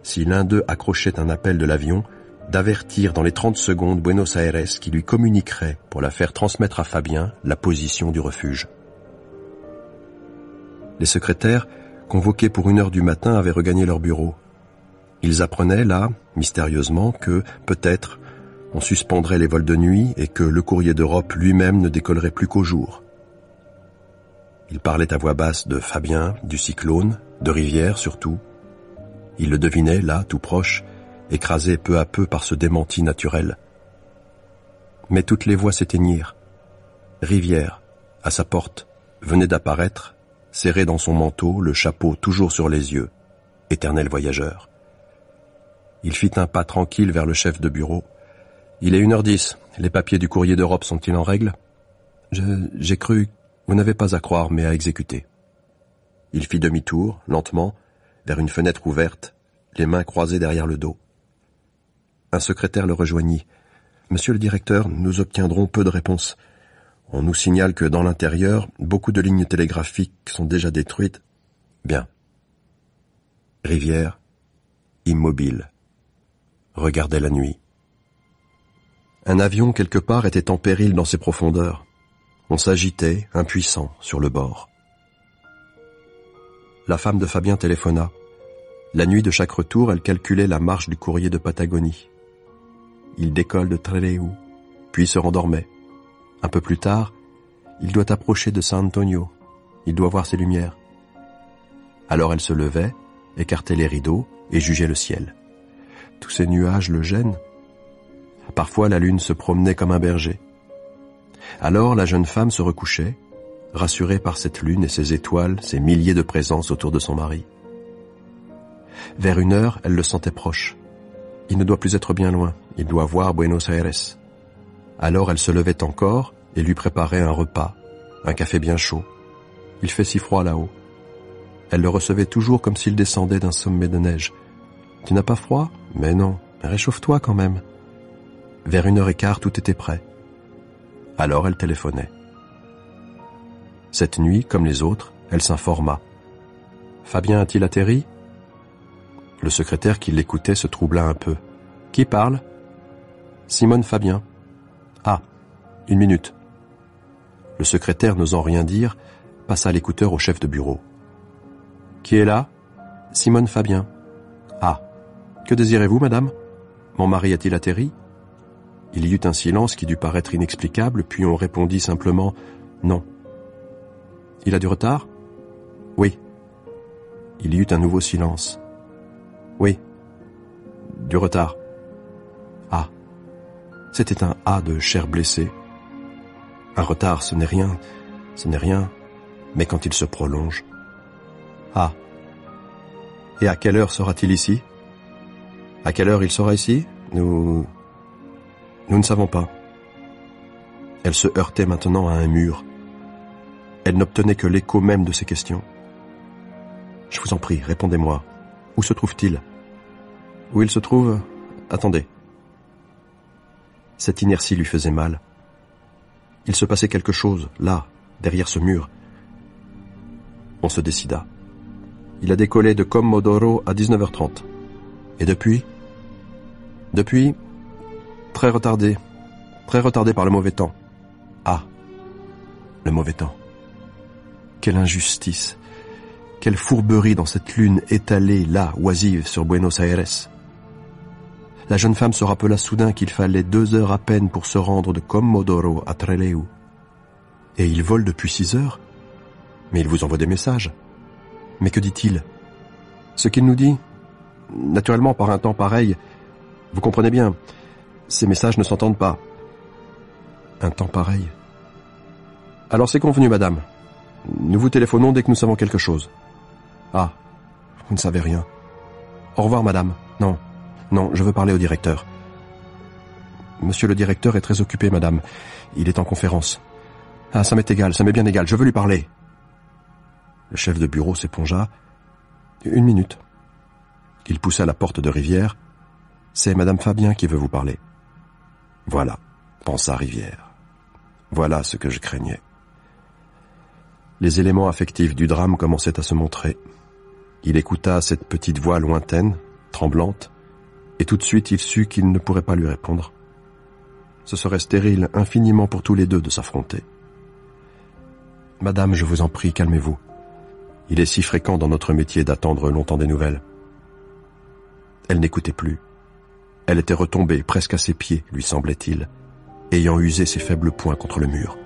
si l'un d'eux accrochait un appel de l'avion, d'avertir dans les 30 secondes Buenos Aires qui lui communiquerait, pour la faire transmettre à Fabien, la position du refuge. Les secrétaires, convoqués pour une heure du matin, avaient regagné leur bureau. Ils apprenaient là, mystérieusement, que, peut-être, on suspendrait les vols de nuit et que le courrier d'Europe lui-même ne décollerait plus qu'au jour. Ils parlaient à voix basse de Fabien, du cyclone, de Rivière surtout. Ils le devinaient là, tout proche, écrasé peu à peu par ce démenti naturel. Mais toutes les voix s'éteignirent. Rivière, à sa porte, venait d'apparaître, serré dans son manteau, le chapeau toujours sur les yeux, éternel voyageur. Il fit un pas tranquille vers le chef de bureau, il est une heure dix. Les papiers du courrier d'Europe sont-ils en règle? J'ai cru... Vous n'avez pas à croire, mais à exécuter. Il fit demi-tour, lentement, vers une fenêtre ouverte, les mains croisées derrière le dos. Un secrétaire le rejoignit. Monsieur le directeur, nous obtiendrons peu de réponses. On nous signale que dans l'intérieur, beaucoup de lignes télégraphiques sont déjà détruites. Bien. Rivière, immobile, regardait la nuit. Un avion quelque part était en péril dans ses profondeurs. On s'agitait, impuissant, sur le bord. La femme de Fabien téléphona. La nuit de chaque retour, elle calculait la marche du courrier de Patagonie. Il décolle de Trelew, puis se rendormait. Un peu plus tard, il doit approcher de San Antonio. Il doit voir ses lumières. Alors elle se levait, écartait les rideaux et jugeait le ciel. Tous ces nuages le gênent, Parfois la lune se promenait comme un berger. Alors la jeune femme se recouchait, rassurée par cette lune et ses étoiles, ces milliers de présences autour de son mari. Vers une heure, elle le sentait proche. Il ne doit plus être bien loin, il doit voir Buenos Aires. Alors elle se levait encore et lui préparait un repas, un café bien chaud. Il fait si froid là-haut. Elle le recevait toujours comme s'il descendait d'un sommet de neige. Tu n'as pas froid? Mais non, réchauffe-toi quand même. Vers une heure et quart, tout était prêt. Alors elle téléphonait. Cette nuit, comme les autres, elle s'informa. Fabien a-t-il atterri? Le secrétaire qui l'écoutait se troubla un peu. Qui parle? Simone Fabien. Ah, une minute. Le secrétaire, n'osant rien dire, passa l'écouteur au chef de bureau. Qui est là? Simone Fabien. Ah, que désirez-vous, madame? Mon mari a-t-il atterri? Il y eut un silence qui dut paraître inexplicable, puis on répondit simplement Non. Il a du retard Oui. Il y eut un nouveau silence. Oui. Du retard. Ah. C'était un A de chair blessée. Un retard, ce n'est rien, ce n'est rien, mais quand il se prolonge. Ah. Et à quelle heure sera-t-il ici? À quelle heure il sera ici? Nous... Nous ne savons pas. Elle se heurtait maintenant à un mur. Elle n'obtenait que l'écho même de ses questions. Je vous en prie, répondez-moi. Où se trouve-t-il Où il se trouve Attendez. Cette inertie lui faisait mal. Il se passait quelque chose, là, derrière ce mur. On se décida. Il a décollé de Commodoro à 19h30. Et depuis? Depuis, très retardé. Très retardé par le mauvais temps. Ah, le mauvais temps. Quelle injustice. Quelle fourberie dans cette lune étalée là, oisive, sur Buenos Aires. La jeune femme se rappela soudain qu'il fallait deux heures à peine pour se rendre de Commodoro à Trelew. Et il vole depuis six heures Mais il vous envoie des messages. Mais que dit-il? Ce qu'il nous dit Naturellement, par un temps pareil, vous comprenez bien, ces messages ne s'entendent pas. Un temps pareil. Alors c'est convenu, madame. Nous vous téléphonons dès que nous savons quelque chose. Ah, vous ne savez rien. Au revoir, madame. Non, non, je veux parler au directeur. Monsieur le directeur est très occupé, madame. Il est en conférence. Ah, ça m'est égal, ça m'est bien égal, je veux lui parler. Le chef de bureau s'épongea. Une minute. Il poussa la porte de Rivière. C'est madame Fabien qui veut vous parler. Voilà, pensa Rivière. Voilà ce que je craignais. Les éléments affectifs du drame commençaient à se montrer. Il écouta cette petite voix lointaine, tremblante, et tout de suite il sut qu'il ne pourrait pas lui répondre. Ce serait stérile infiniment pour tous les deux de s'affronter. Madame, je vous en prie, calmez-vous. Il est si fréquent dans notre métier d'attendre longtemps des nouvelles. Elle n'écoutait plus. Elle était retombée presque à ses pieds, lui semblait-il, ayant usé ses faibles poings contre le mur.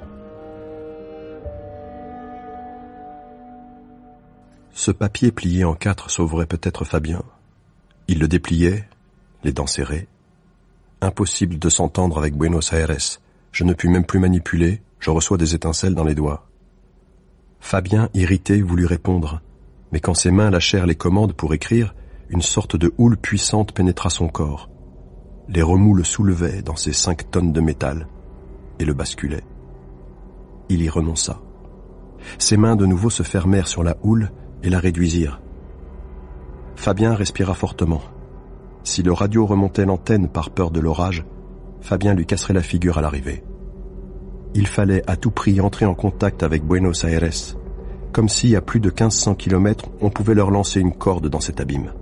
Ce papier plié en quatre sauverait peut-être Fabien. Il le dépliait, les dents serrées. Impossible de s'entendre avec Buenos Aires. Je ne puis même plus manipuler, je reçois des étincelles dans les doigts. Fabien, irrité, voulut répondre, mais quand ses mains lâchèrent les commandes pour écrire, une sorte de houle puissante pénétra son corps. Les remous le soulevaient dans ses cinq tonnes de métal et le basculaient. Il y renonça. Ses mains de nouveau se fermèrent sur la houle et la réduisirent. Fabien respira fortement. Si le radio remontait l'antenne par peur de l'orage, Fabien lui casserait la figure à l'arrivée. Il fallait à tout prix entrer en contact avec Buenos Aires, comme si à plus de 1500 kilomètres on pouvait leur lancer une corde dans cet abîme.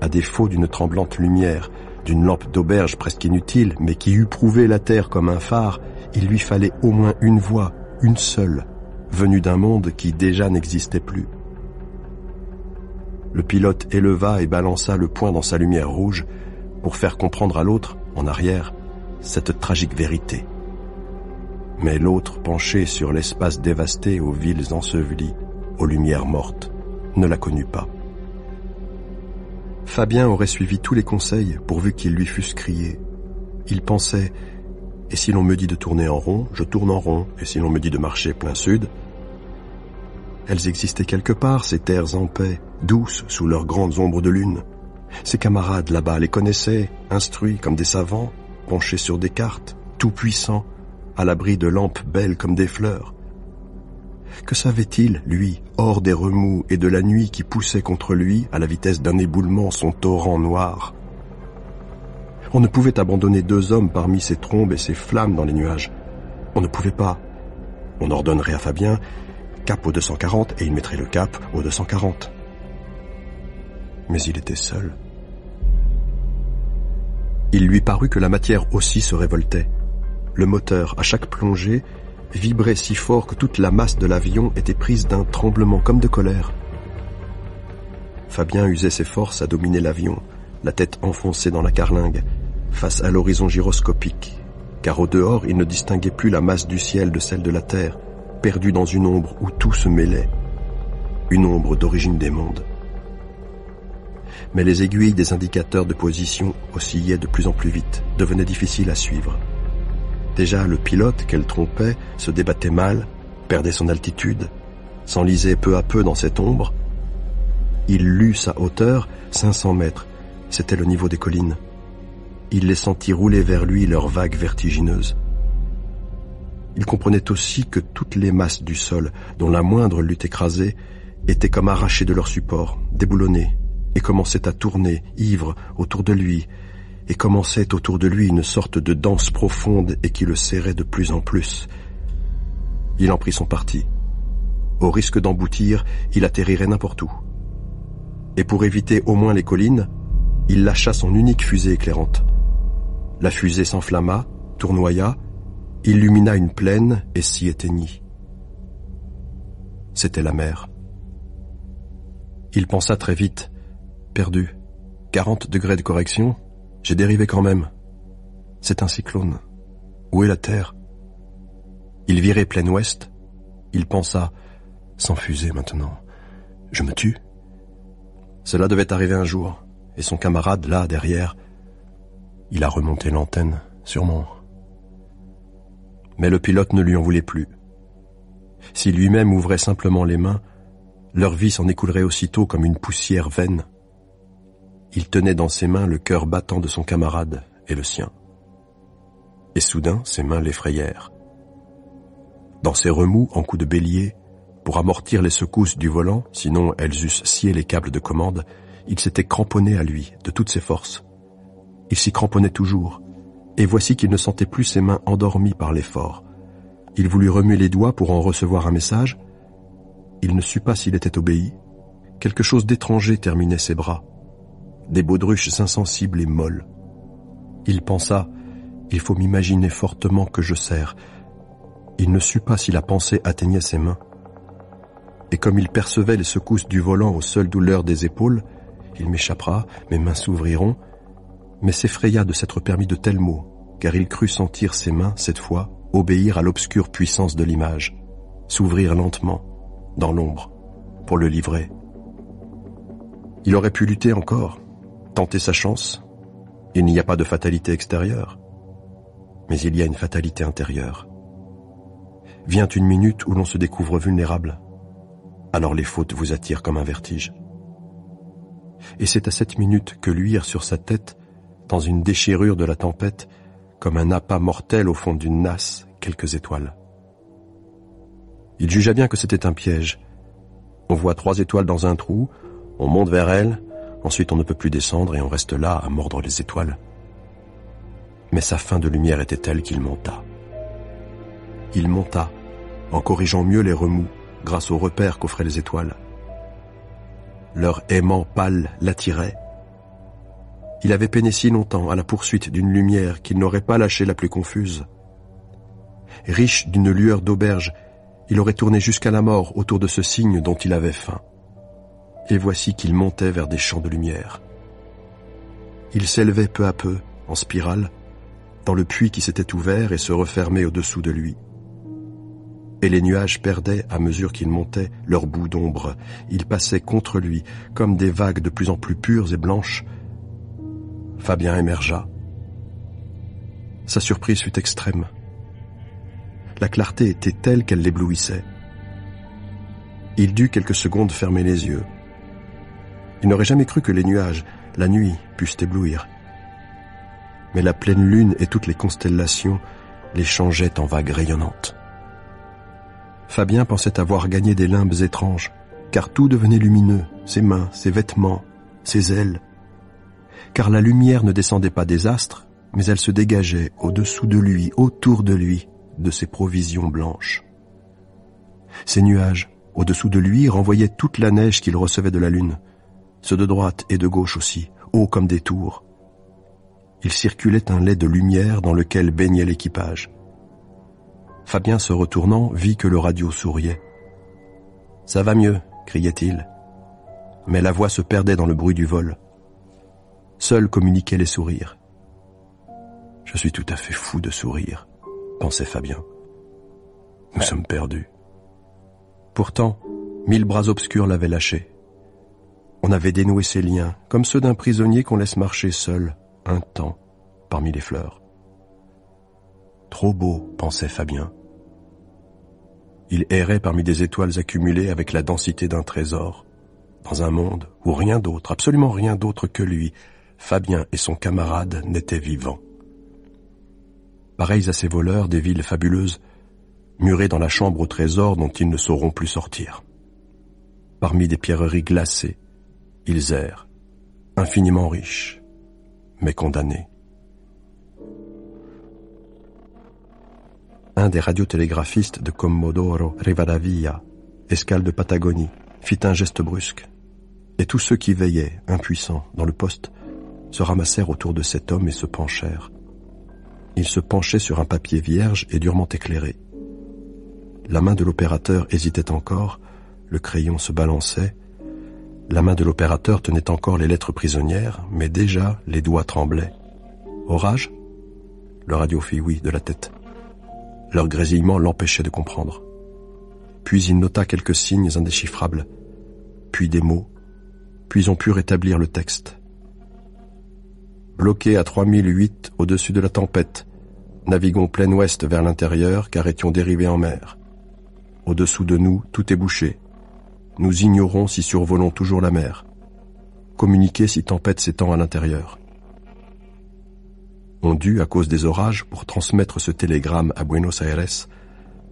À défaut d'une tremblante lumière, d'une lampe d'auberge presque inutile, mais qui eût prouvé la Terre comme un phare, il lui fallait au moins une voix, une seule, venue d'un monde qui déjà n'existait plus. Le pilote éleva et balança le poing dans sa lumière rouge pour faire comprendre à l'autre, en arrière, cette tragique vérité. Mais l'autre, penché sur l'espace dévasté aux villes ensevelies, aux lumières mortes, ne la connut pas. Fabien aurait suivi tous les conseils pourvu qu'ils lui fussent criés. Il pensait, et si l'on me dit de tourner en rond, je tourne en rond, et si l'on me dit de marcher plein sud, elles existaient quelque part, ces terres en paix, douces sous leurs grandes ombres de lune. Ses camarades là-bas les connaissaient, instruits comme des savants, penchés sur des cartes, tout puissants, à l'abri de lampes belles comme des fleurs. Que savait-il, lui, hors des remous et de la nuit qui poussait contre lui, à la vitesse d'un éboulement, son torrent noir? On ne pouvait abandonner deux hommes parmi ces trombes et ces flammes dans les nuages. On ne pouvait pas. On ordonnerait à Fabien cap au 240 et il mettrait le cap au 240. Mais il était seul. Il lui parut que la matière aussi se révoltait. Le moteur, à chaque plongée, vibrait si fort que toute la masse de l'avion était prise d'un tremblement comme de colère. Fabien usait ses forces à dominer l'avion, la tête enfoncée dans la carlingue, face à l'horizon gyroscopique, car au dehors il ne distinguait plus la masse du ciel de celle de la terre, perdue dans une ombre où tout se mêlait, une ombre d'origine des mondes. Mais les aiguilles des indicateurs de position oscillaient de plus en plus vite, devenaient difficiles à suivre. Déjà, le pilote qu'elle trompait se débattait mal, perdait son altitude, s'enlisait peu à peu dans cette ombre. Il lut sa hauteur, 500 mètres. C'était le niveau des collines. Il les sentit rouler vers lui leurs vagues vertigineuses. Il comprenait aussi que toutes les masses du sol, dont la moindre l'eût écrasé, étaient comme arrachées de leur support, déboulonnées, et commençaient à tourner, ivres, autour de lui, et commençait autour de lui une sorte de danse profonde et qui le serrait de plus en plus. Il en prit son parti. Au risque d'emboutir, il atterrirait n'importe où. Et pour éviter au moins les collines, il lâcha son unique fusée éclairante. La fusée s'enflamma, tournoya, illumina une plaine et s'y éteignit. C'était la mer. Il pensa très vite, perdu. 40 degrés de correction, j'ai dérivé quand même. C'est un cyclone. Où est la Terre? Il virait plein ouest. Il pensa, sans fusée maintenant, je me tue. Cela devait arriver un jour, et son camarade, là, derrière, il a remonté l'antenne, sûrement. Mais le pilote ne lui en voulait plus. Si lui-même ouvrait simplement les mains, leur vie s'en écoulerait aussitôt comme une poussière vaine. Il tenait dans ses mains le cœur battant de son camarade et le sien. Et soudain, ses mains l'effrayèrent. Dans ses remous en coups de bélier, pour amortir les secousses du volant, sinon elles eussent scié les câbles de commande, il s'était cramponné à lui de toutes ses forces. Il s'y cramponnait toujours, et voici qu'il ne sentait plus ses mains endormies par l'effort. Il voulut remuer les doigts pour en recevoir un message. Il ne sut pas s'il était obéi. Quelque chose d'étranger terminait ses bras. Des baudruches insensibles et molles. Il pensa, il faut m'imaginer fortement que je serre. Il ne sut pas si la pensée atteignait ses mains. Et comme il percevait les secousses du volant aux seules douleurs des épaules, il m'échappera, mes mains s'ouvriront, mais s'effraya de s'être permis de tels mots, car il crut sentir ses mains, cette fois, obéir à l'obscure puissance de l'image, s'ouvrir lentement, dans l'ombre, pour le livrer. Il aurait pu lutter encore, tenter sa chance. Il n'y a pas de fatalité extérieure, mais il y a une fatalité intérieure. Vient une minute où l'on se découvre vulnérable, alors les fautes vous attirent comme un vertige. Et c'est à cette minute que luire sur sa tête dans une déchirure de la tempête, comme un appât mortel au fond d'une nasse, quelques étoiles. Il jugea bien que c'était un piège. On voit trois étoiles dans un trou, on monte vers elles, ensuite on ne peut plus descendre et on reste là à mordre les étoiles. Mais sa fin de lumière était telle qu'il monta. Il monta, en corrigeant mieux les remous, grâce aux repères qu'offraient les étoiles. Leur aimant pâle l'attirait, il avait peiné si longtemps à la poursuite d'une lumière qu'il n'aurait pas lâché la plus confuse. Riche d'une lueur d'auberge, il aurait tourné jusqu'à la mort autour de ce signe dont il avait faim. Et voici qu'il montait vers des champs de lumière. Il s'élevait peu à peu, en spirale, dans le puits qui s'était ouvert et se refermait au-dessous de lui. Et les nuages perdaient, à mesure qu'il montait, leur bout d'ombre. Ils passaient contre lui, comme des vagues de plus en plus pures et blanches, Fabien émergea. Sa surprise fut extrême. La clarté était telle qu'elle l'éblouissait. Il dut quelques secondes fermer les yeux. Il n'aurait jamais cru que les nuages, la nuit, pussent éblouir. Mais la pleine lune et toutes les constellations les changeaient en vagues rayonnantes. Fabien pensait avoir gagné des limbes étranges, car tout devenait lumineux, ses mains, ses vêtements, ses ailes, car la lumière ne descendait pas des astres, mais elle se dégageait au-dessous de lui, autour de lui, de ses provisions blanches. Ces nuages, au-dessous de lui, renvoyaient toute la neige qu'il recevait de la lune, ceux de droite et de gauche aussi, hauts comme des tours. Il circulait un lait de lumière dans lequel baignait l'équipage. Fabien, se retournant, vit que le radio souriait. Ça va mieux, criait-il. Mais la voix se perdait dans le bruit du vol. Seuls communiquaient les sourires. Je suis tout à fait fou de sourire, pensait Fabien. Nous sommes perdus. Pourtant, mille bras obscurs l'avaient lâché. On avait dénoué ses liens, comme ceux d'un prisonnier qu'on laisse marcher seul, un temps, parmi les fleurs. Trop beau, pensait Fabien. Il errait parmi des étoiles accumulées avec la densité d'un trésor, dans un monde où rien d'autre, absolument rien d'autre que lui, Fabien et son camarade n'étaient vivants. Pareils à ces voleurs des villes fabuleuses, murés dans la chambre au trésor dont ils ne sauront plus sortir. Parmi des pierreries glacées, ils errent, infiniment riches, mais condamnés. Un des radiotélégraphistes de Commodoro Rivadavia, escale de Patagonie, fit un geste brusque, et tous ceux qui veillaient, impuissants, dans le poste, se ramassèrent autour de cet homme et se penchèrent. Il se penchait sur un papier vierge et durement éclairé. La main de l'opérateur hésitait encore, le crayon se balançait, la main de l'opérateur tenait encore les lettres prisonnières, mais déjà les doigts tremblaient. Orage? Le radio fit oui de la tête. Leur grésillement l'empêchait de comprendre. Puis il nota quelques signes indéchiffrables, puis des mots, puis on put rétablir le texte. Bloqué à 3008 au-dessus de la tempête, naviguons plein ouest vers l'intérieur car étions dérivés en mer. Au-dessous de nous, tout est bouché. Nous ignorons si survolons toujours la mer. Communiquer si tempête s'étend à l'intérieur. On dut, à cause des orages, pour transmettre ce télégramme à Buenos Aires,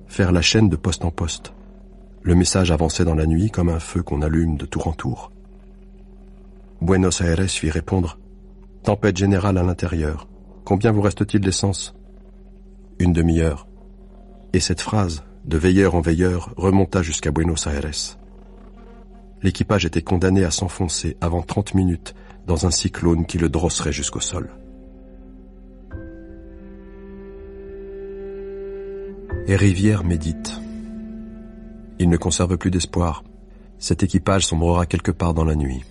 faire la chaîne de poste en poste. Le message avançait dans la nuit comme un feu qu'on allume de tour en tour. Buenos Aires fit répondre Tempête générale à l'intérieur. Combien vous reste-t-il d'essence? Une demi-heure. Et cette phrase, de veilleur en veilleur, remonta jusqu'à Buenos Aires. L'équipage était condamné à s'enfoncer avant trente minutes dans un cyclone qui le drosserait jusqu'au sol. Et Rivière médite. Il ne conserve plus d'espoir. Cet équipage sombrera quelque part dans la nuit.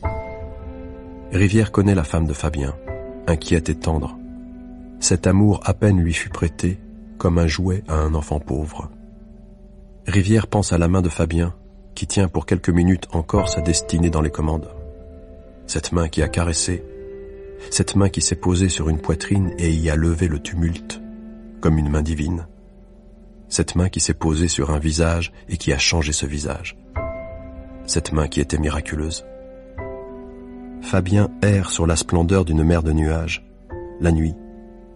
Rivière connaît la femme de Fabien, inquiète et tendre. Cet amour à peine lui fut prêté, comme un jouet à un enfant pauvre. Rivière pense à la main de Fabien, qui tient pour quelques minutes encore sa destinée dans les commandes. Cette main qui a caressé, cette main qui s'est posée sur une poitrine et y a levé le tumulte, comme une main divine. Cette main qui s'est posée sur un visage et qui a changé ce visage. Cette main qui était miraculeuse. Fabien erre sur la splendeur d'une mer de nuages, la nuit,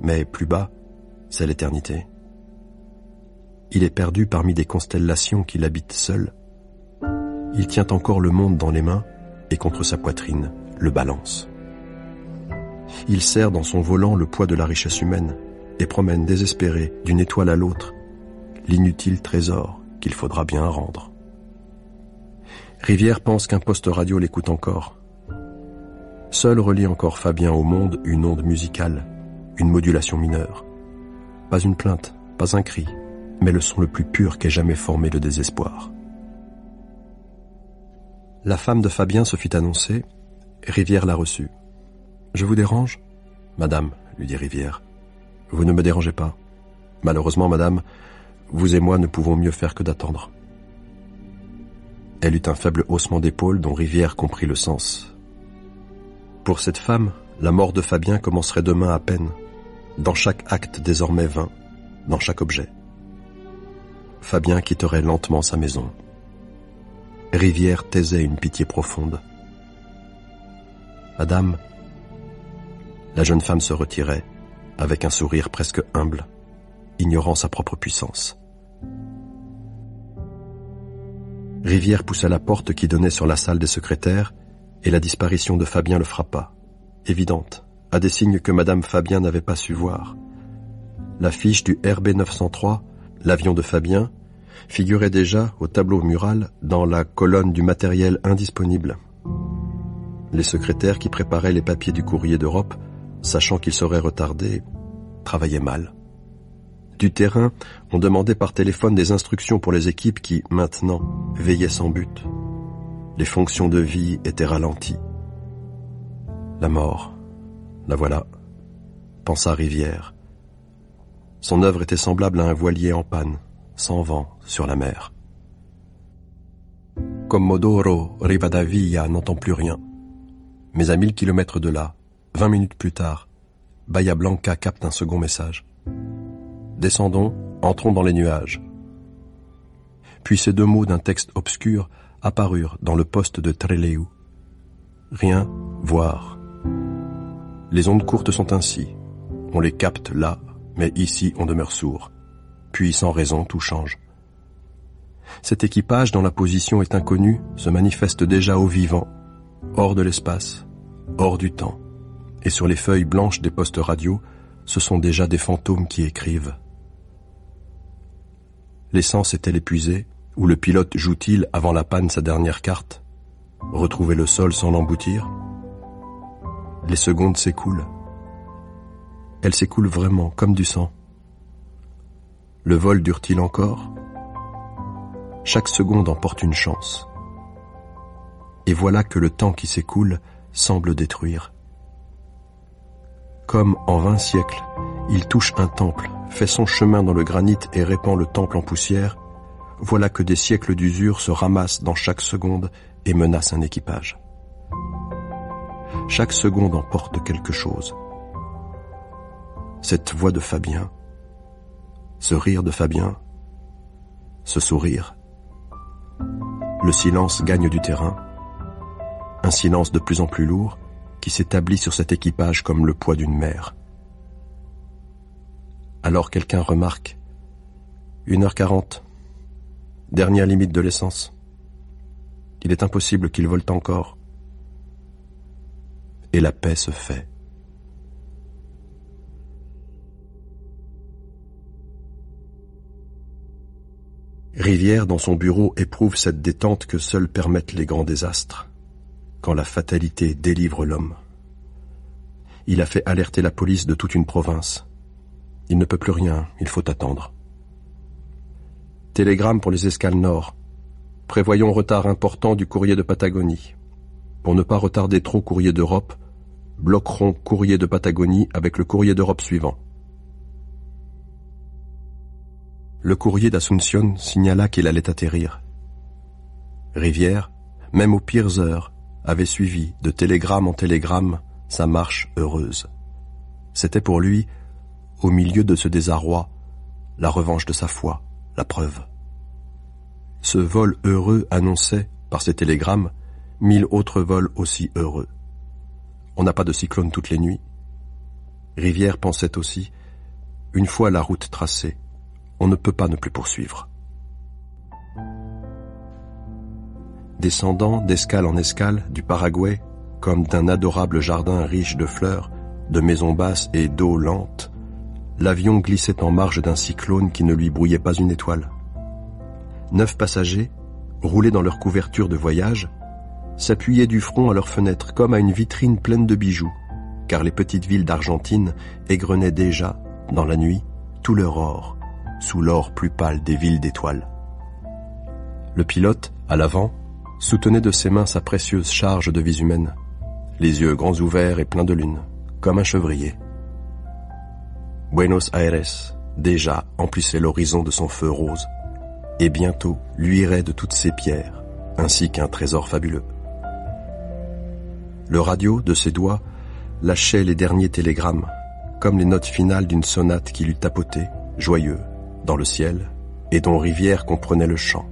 mais plus bas, c'est l'éternité. Il est perdu parmi des constellations qu'il habite seul. Il tient encore le monde dans les mains et contre sa poitrine le balance. Il serre dans son volant le poids de la richesse humaine et promène désespéré d'une étoile à l'autre l'inutile trésor qu'il faudra bien rendre. Rivière pense qu'un poste radio l'écoute encore. Seul relie encore Fabien au monde une onde musicale, une modulation mineure. Pas une plainte, pas un cri, mais le son le plus pur qu'ait jamais formé le désespoir. La femme de Fabien se fit annoncer. Rivière la reçut. Je vous dérange? Madame, lui dit Rivière. Vous ne me dérangez pas. Malheureusement, madame, vous et moi ne pouvons mieux faire que d'attendre. Elle eut un faible haussement d'épaule dont Rivière comprit le sens. Pour cette femme, la mort de Fabien commencerait demain à peine, dans chaque acte désormais vain, dans chaque objet. Fabien quitterait lentement sa maison. Rivière taisait une pitié profonde. Madame, la jeune femme se retirait, avec un sourire presque humble, ignorant sa propre puissance. Rivière poussa la porte qui donnait sur la salle des secrétaires, et la disparition de Fabien le frappa, évidente, à des signes que Madame Fabien n'avait pas su voir. L'affiche du RB 903, l'avion de Fabien, figurait déjà au tableau mural dans la colonne du matériel indisponible. Les secrétaires qui préparaient les papiers du courrier d'Europe, sachant qu'ils seraient retardés, travaillaient mal. Du terrain, on demandait par téléphone des instructions pour les équipes qui, maintenant, veillaient sans but. Les fonctions de vie étaient ralenties. La mort, la voilà, pensa Rivière. Son œuvre était semblable à un voilier en panne sans vent, sur la mer. Commodoro Rivadavia n'entend plus rien. Mais à mille kilomètres de là, vingt minutes plus tard, Bahia Blanca capte un second message. Descendons, entrons dans les nuages. Puis ces deux mots d'un texte obscur apparurent dans le poste de Trelew. Rien, voir. Les ondes courtes sont ainsi. On les capte là, mais ici on demeure sourd. Puis sans raison, tout change. Cet équipage dont la position est inconnue se manifeste déjà au vivant, hors de l'espace, hors du temps, et sur les feuilles blanches des postes radio, ce sont déjà des fantômes qui écrivent. L'essence est-elle épuisée, ou le pilote joue-t-il avant la panne sa dernière carte? Retrouver le sol sans l'emboutir? Les secondes s'écoulent. Elles s'écoulent vraiment comme du sang. Le vol dure-t-il encore? Chaque seconde emporte une chance. Et voilà que le temps qui s'écoule semble détruire. Comme en vingt siècles, il touche un temple, fait son chemin dans le granit et répand le temple en poussière, voilà que des siècles d'usure se ramassent dans chaque seconde et menacent un équipage. Chaque seconde emporte quelque chose. Cette voix de Fabien, ce rire de Fabien, ce sourire. Le silence gagne du terrain, un silence de plus en plus lourd qui s'établit sur cet équipage comme le poids d'une mer. Alors quelqu'un remarque. Une heure quarante. Dernière limite de l'essence. Il est impossible qu'il vole encore. Et la paix se fait. Rivière, dans son bureau, éprouve cette détente que seuls permettent les grands désastres, quand la fatalité délivre l'homme. Il a fait alerter la police de toute une province. Il ne peut plus rien, il faut attendre. Télégramme pour les escales nord. Prévoyons retard important du courrier de Patagonie. Pour ne pas retarder trop courrier d'Europe, bloquerons courrier de Patagonie avec le courrier d'Europe suivant. Le courrier d'Assuncion signala qu'il allait atterrir. Rivière, même aux pires heures, avait suivi, de télégramme en télégramme, sa marche heureuse. C'était pour lui au milieu de ce désarroi, la revanche de sa foi, la preuve. Ce vol heureux annonçait, par ces télégrammes, mille autres vols aussi heureux. On n'a pas de cyclone toutes les nuits. Rivière pensait aussi, une fois la route tracée, on ne peut pas ne plus poursuivre. Descendant d'escale en escale du Paraguay, comme d'un adorable jardin riche de fleurs, de maisons basses et d'eau lente, l'avion glissait en marge d'un cyclone qui ne lui brouillait pas une étoile. Neuf passagers, roulés dans leur couverture de voyage, s'appuyaient du front à leurs fenêtres comme à une vitrine pleine de bijoux, car les petites villes d'Argentine égrenaient déjà, dans la nuit, tout leur or, sous l'or plus pâle des villes d'étoiles. Le pilote, à l'avant, soutenait de ses mains sa précieuse charge de vie humaine, les yeux grands ouverts et pleins de lune, comme un chevrier. Buenos Aires, déjà, emplissait l'horizon de son feu rose, et bientôt luirait de toutes ses pierres, ainsi qu'un trésor fabuleux. Le radio, de ses doigts, lâchait les derniers télégrammes, comme les notes finales d'une sonate qu'il eût tapotée, joyeux, dans le ciel, et dont Rivière comprenait le chant.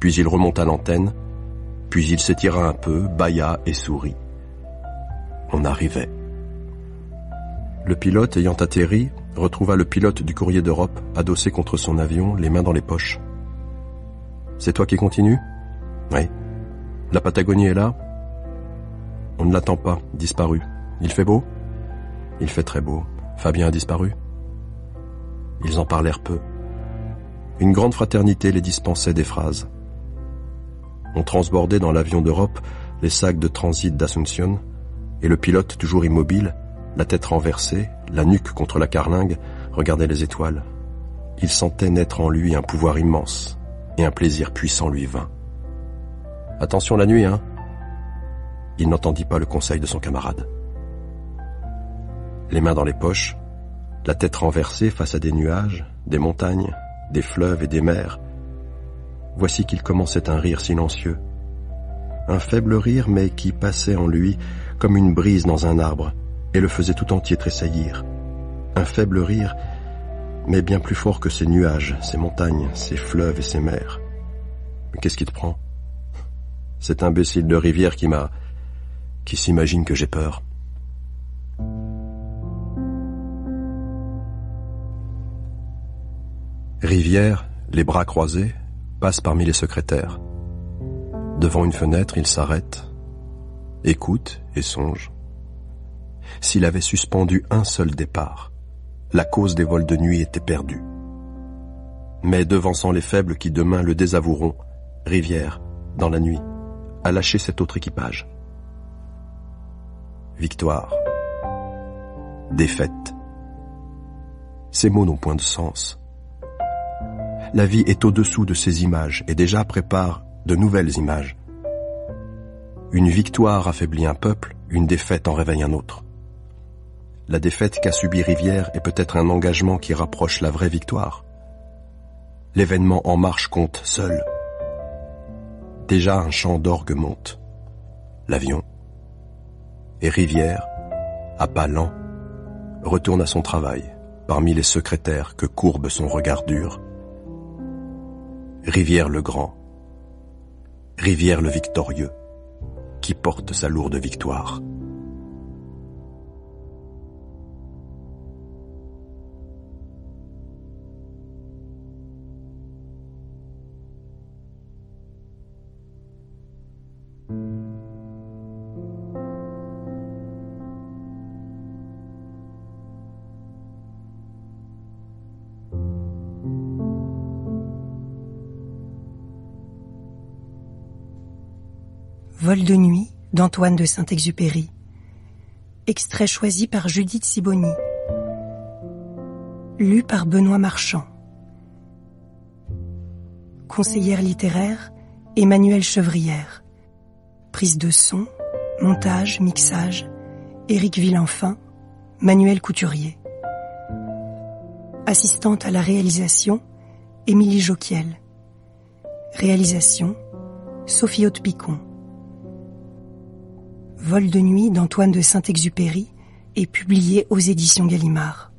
Puis il remonta l'antenne, puis il s'étira un peu, bâilla et sourit. On arrivait. Le pilote, ayant atterri, retrouva le pilote du courrier d'Europe, adossé contre son avion, les mains dans les poches. C'est toi qui continues Oui. La Patagonie est là On ne l'attend pas, disparu. Il fait beau Il fait très beau. Fabien a disparu Ils en parlèrent peu. Une grande fraternité les dispensait des phrases. On transbordait dans l'avion d'Europe les sacs de transit d'Assuncion, et le pilote, toujours immobile, la tête renversée, la nuque contre la carlingue, regardait les étoiles. Il sentait naître en lui un pouvoir immense, et un plaisir puissant lui vint. Attention la nuit, hein Il n'entendit pas le conseil de son camarade. Les mains dans les poches, la tête renversée face à des nuages, des montagnes, des fleuves et des mers, voici qu'il commençait un rire silencieux. Un faible rire, mais qui passait en lui comme une brise dans un arbre, et le faisait tout entier tressaillir. Un faible rire, mais bien plus fort que ces nuages, ces montagnes, ces fleuves et ces mers. Mais qu'est-ce qui te prend? Cet imbécile de rivière qui m'a... qui s'imagine que j'ai peur. Rivière, les bras croisés, passe parmi les secrétaires. Devant une fenêtre, il s'arrête, écoute et songe. S'il avait suspendu un seul départ, la cause des vols de nuit était perdue. Mais devançant les faibles qui demain le désavoueront, Rivière, dans la nuit, a lâché cet autre équipage. Victoire. Défaite. Ces mots n'ont point de sens. La vie est au-dessous de ces images et déjà prépare de nouvelles images. Une victoire affaiblit un peuple, une défaite en réveille un autre. La défaite qu'a subie Rivière est peut-être un engagement qui rapproche la vraie victoire. L'événement en marche compte seul. Déjà un chant d'orgue monte. L'avion. Et Rivière, à pas lents, retourne à son travail, parmi les secrétaires que courbe son regard dur. Rivière le Grand, Rivière le Victorieux, qui porte sa lourde victoire. Vol de nuit d'Antoine de Saint-Exupéry. Extrait choisi par Judith Siboni. Lu par Benoît Marchand. Conseillère littéraire, Emmanuel Chevrière. Prise de son, montage, mixage, Éric Villenfin, Manuel Couturier. Assistante à la réalisation, Émilie Joquiel. Réalisation, Sophie Haute-Picon. Vol de nuit d'Antoine de Saint-Exupéry est publié aux éditions Gallimard.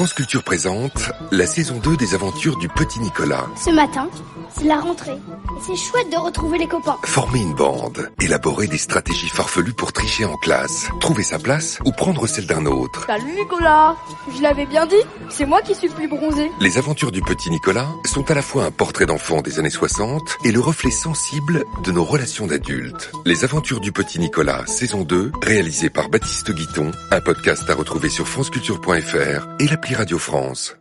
France Culture présente la saison 2 des aventures du petit Nicolas. Ce matin, c'est la rentrée. Et c'est chouette de retrouver les copains. Former une bande, élaborer des stratégies farfelues pour tricher en classe, trouver sa place ou prendre celle d'un autre. Salut Nicolas Je l'avais bien dit, c'est moi qui suis le plus bronzé. Les aventures du petit Nicolas sont à la fois un portrait d'enfant des années 60 et le reflet sensible de nos relations d'adultes. Les aventures du petit Nicolas, saison 2, réalisé par Baptiste Guiton, un podcast à retrouver sur franceculture.fr et l'appli Radio France.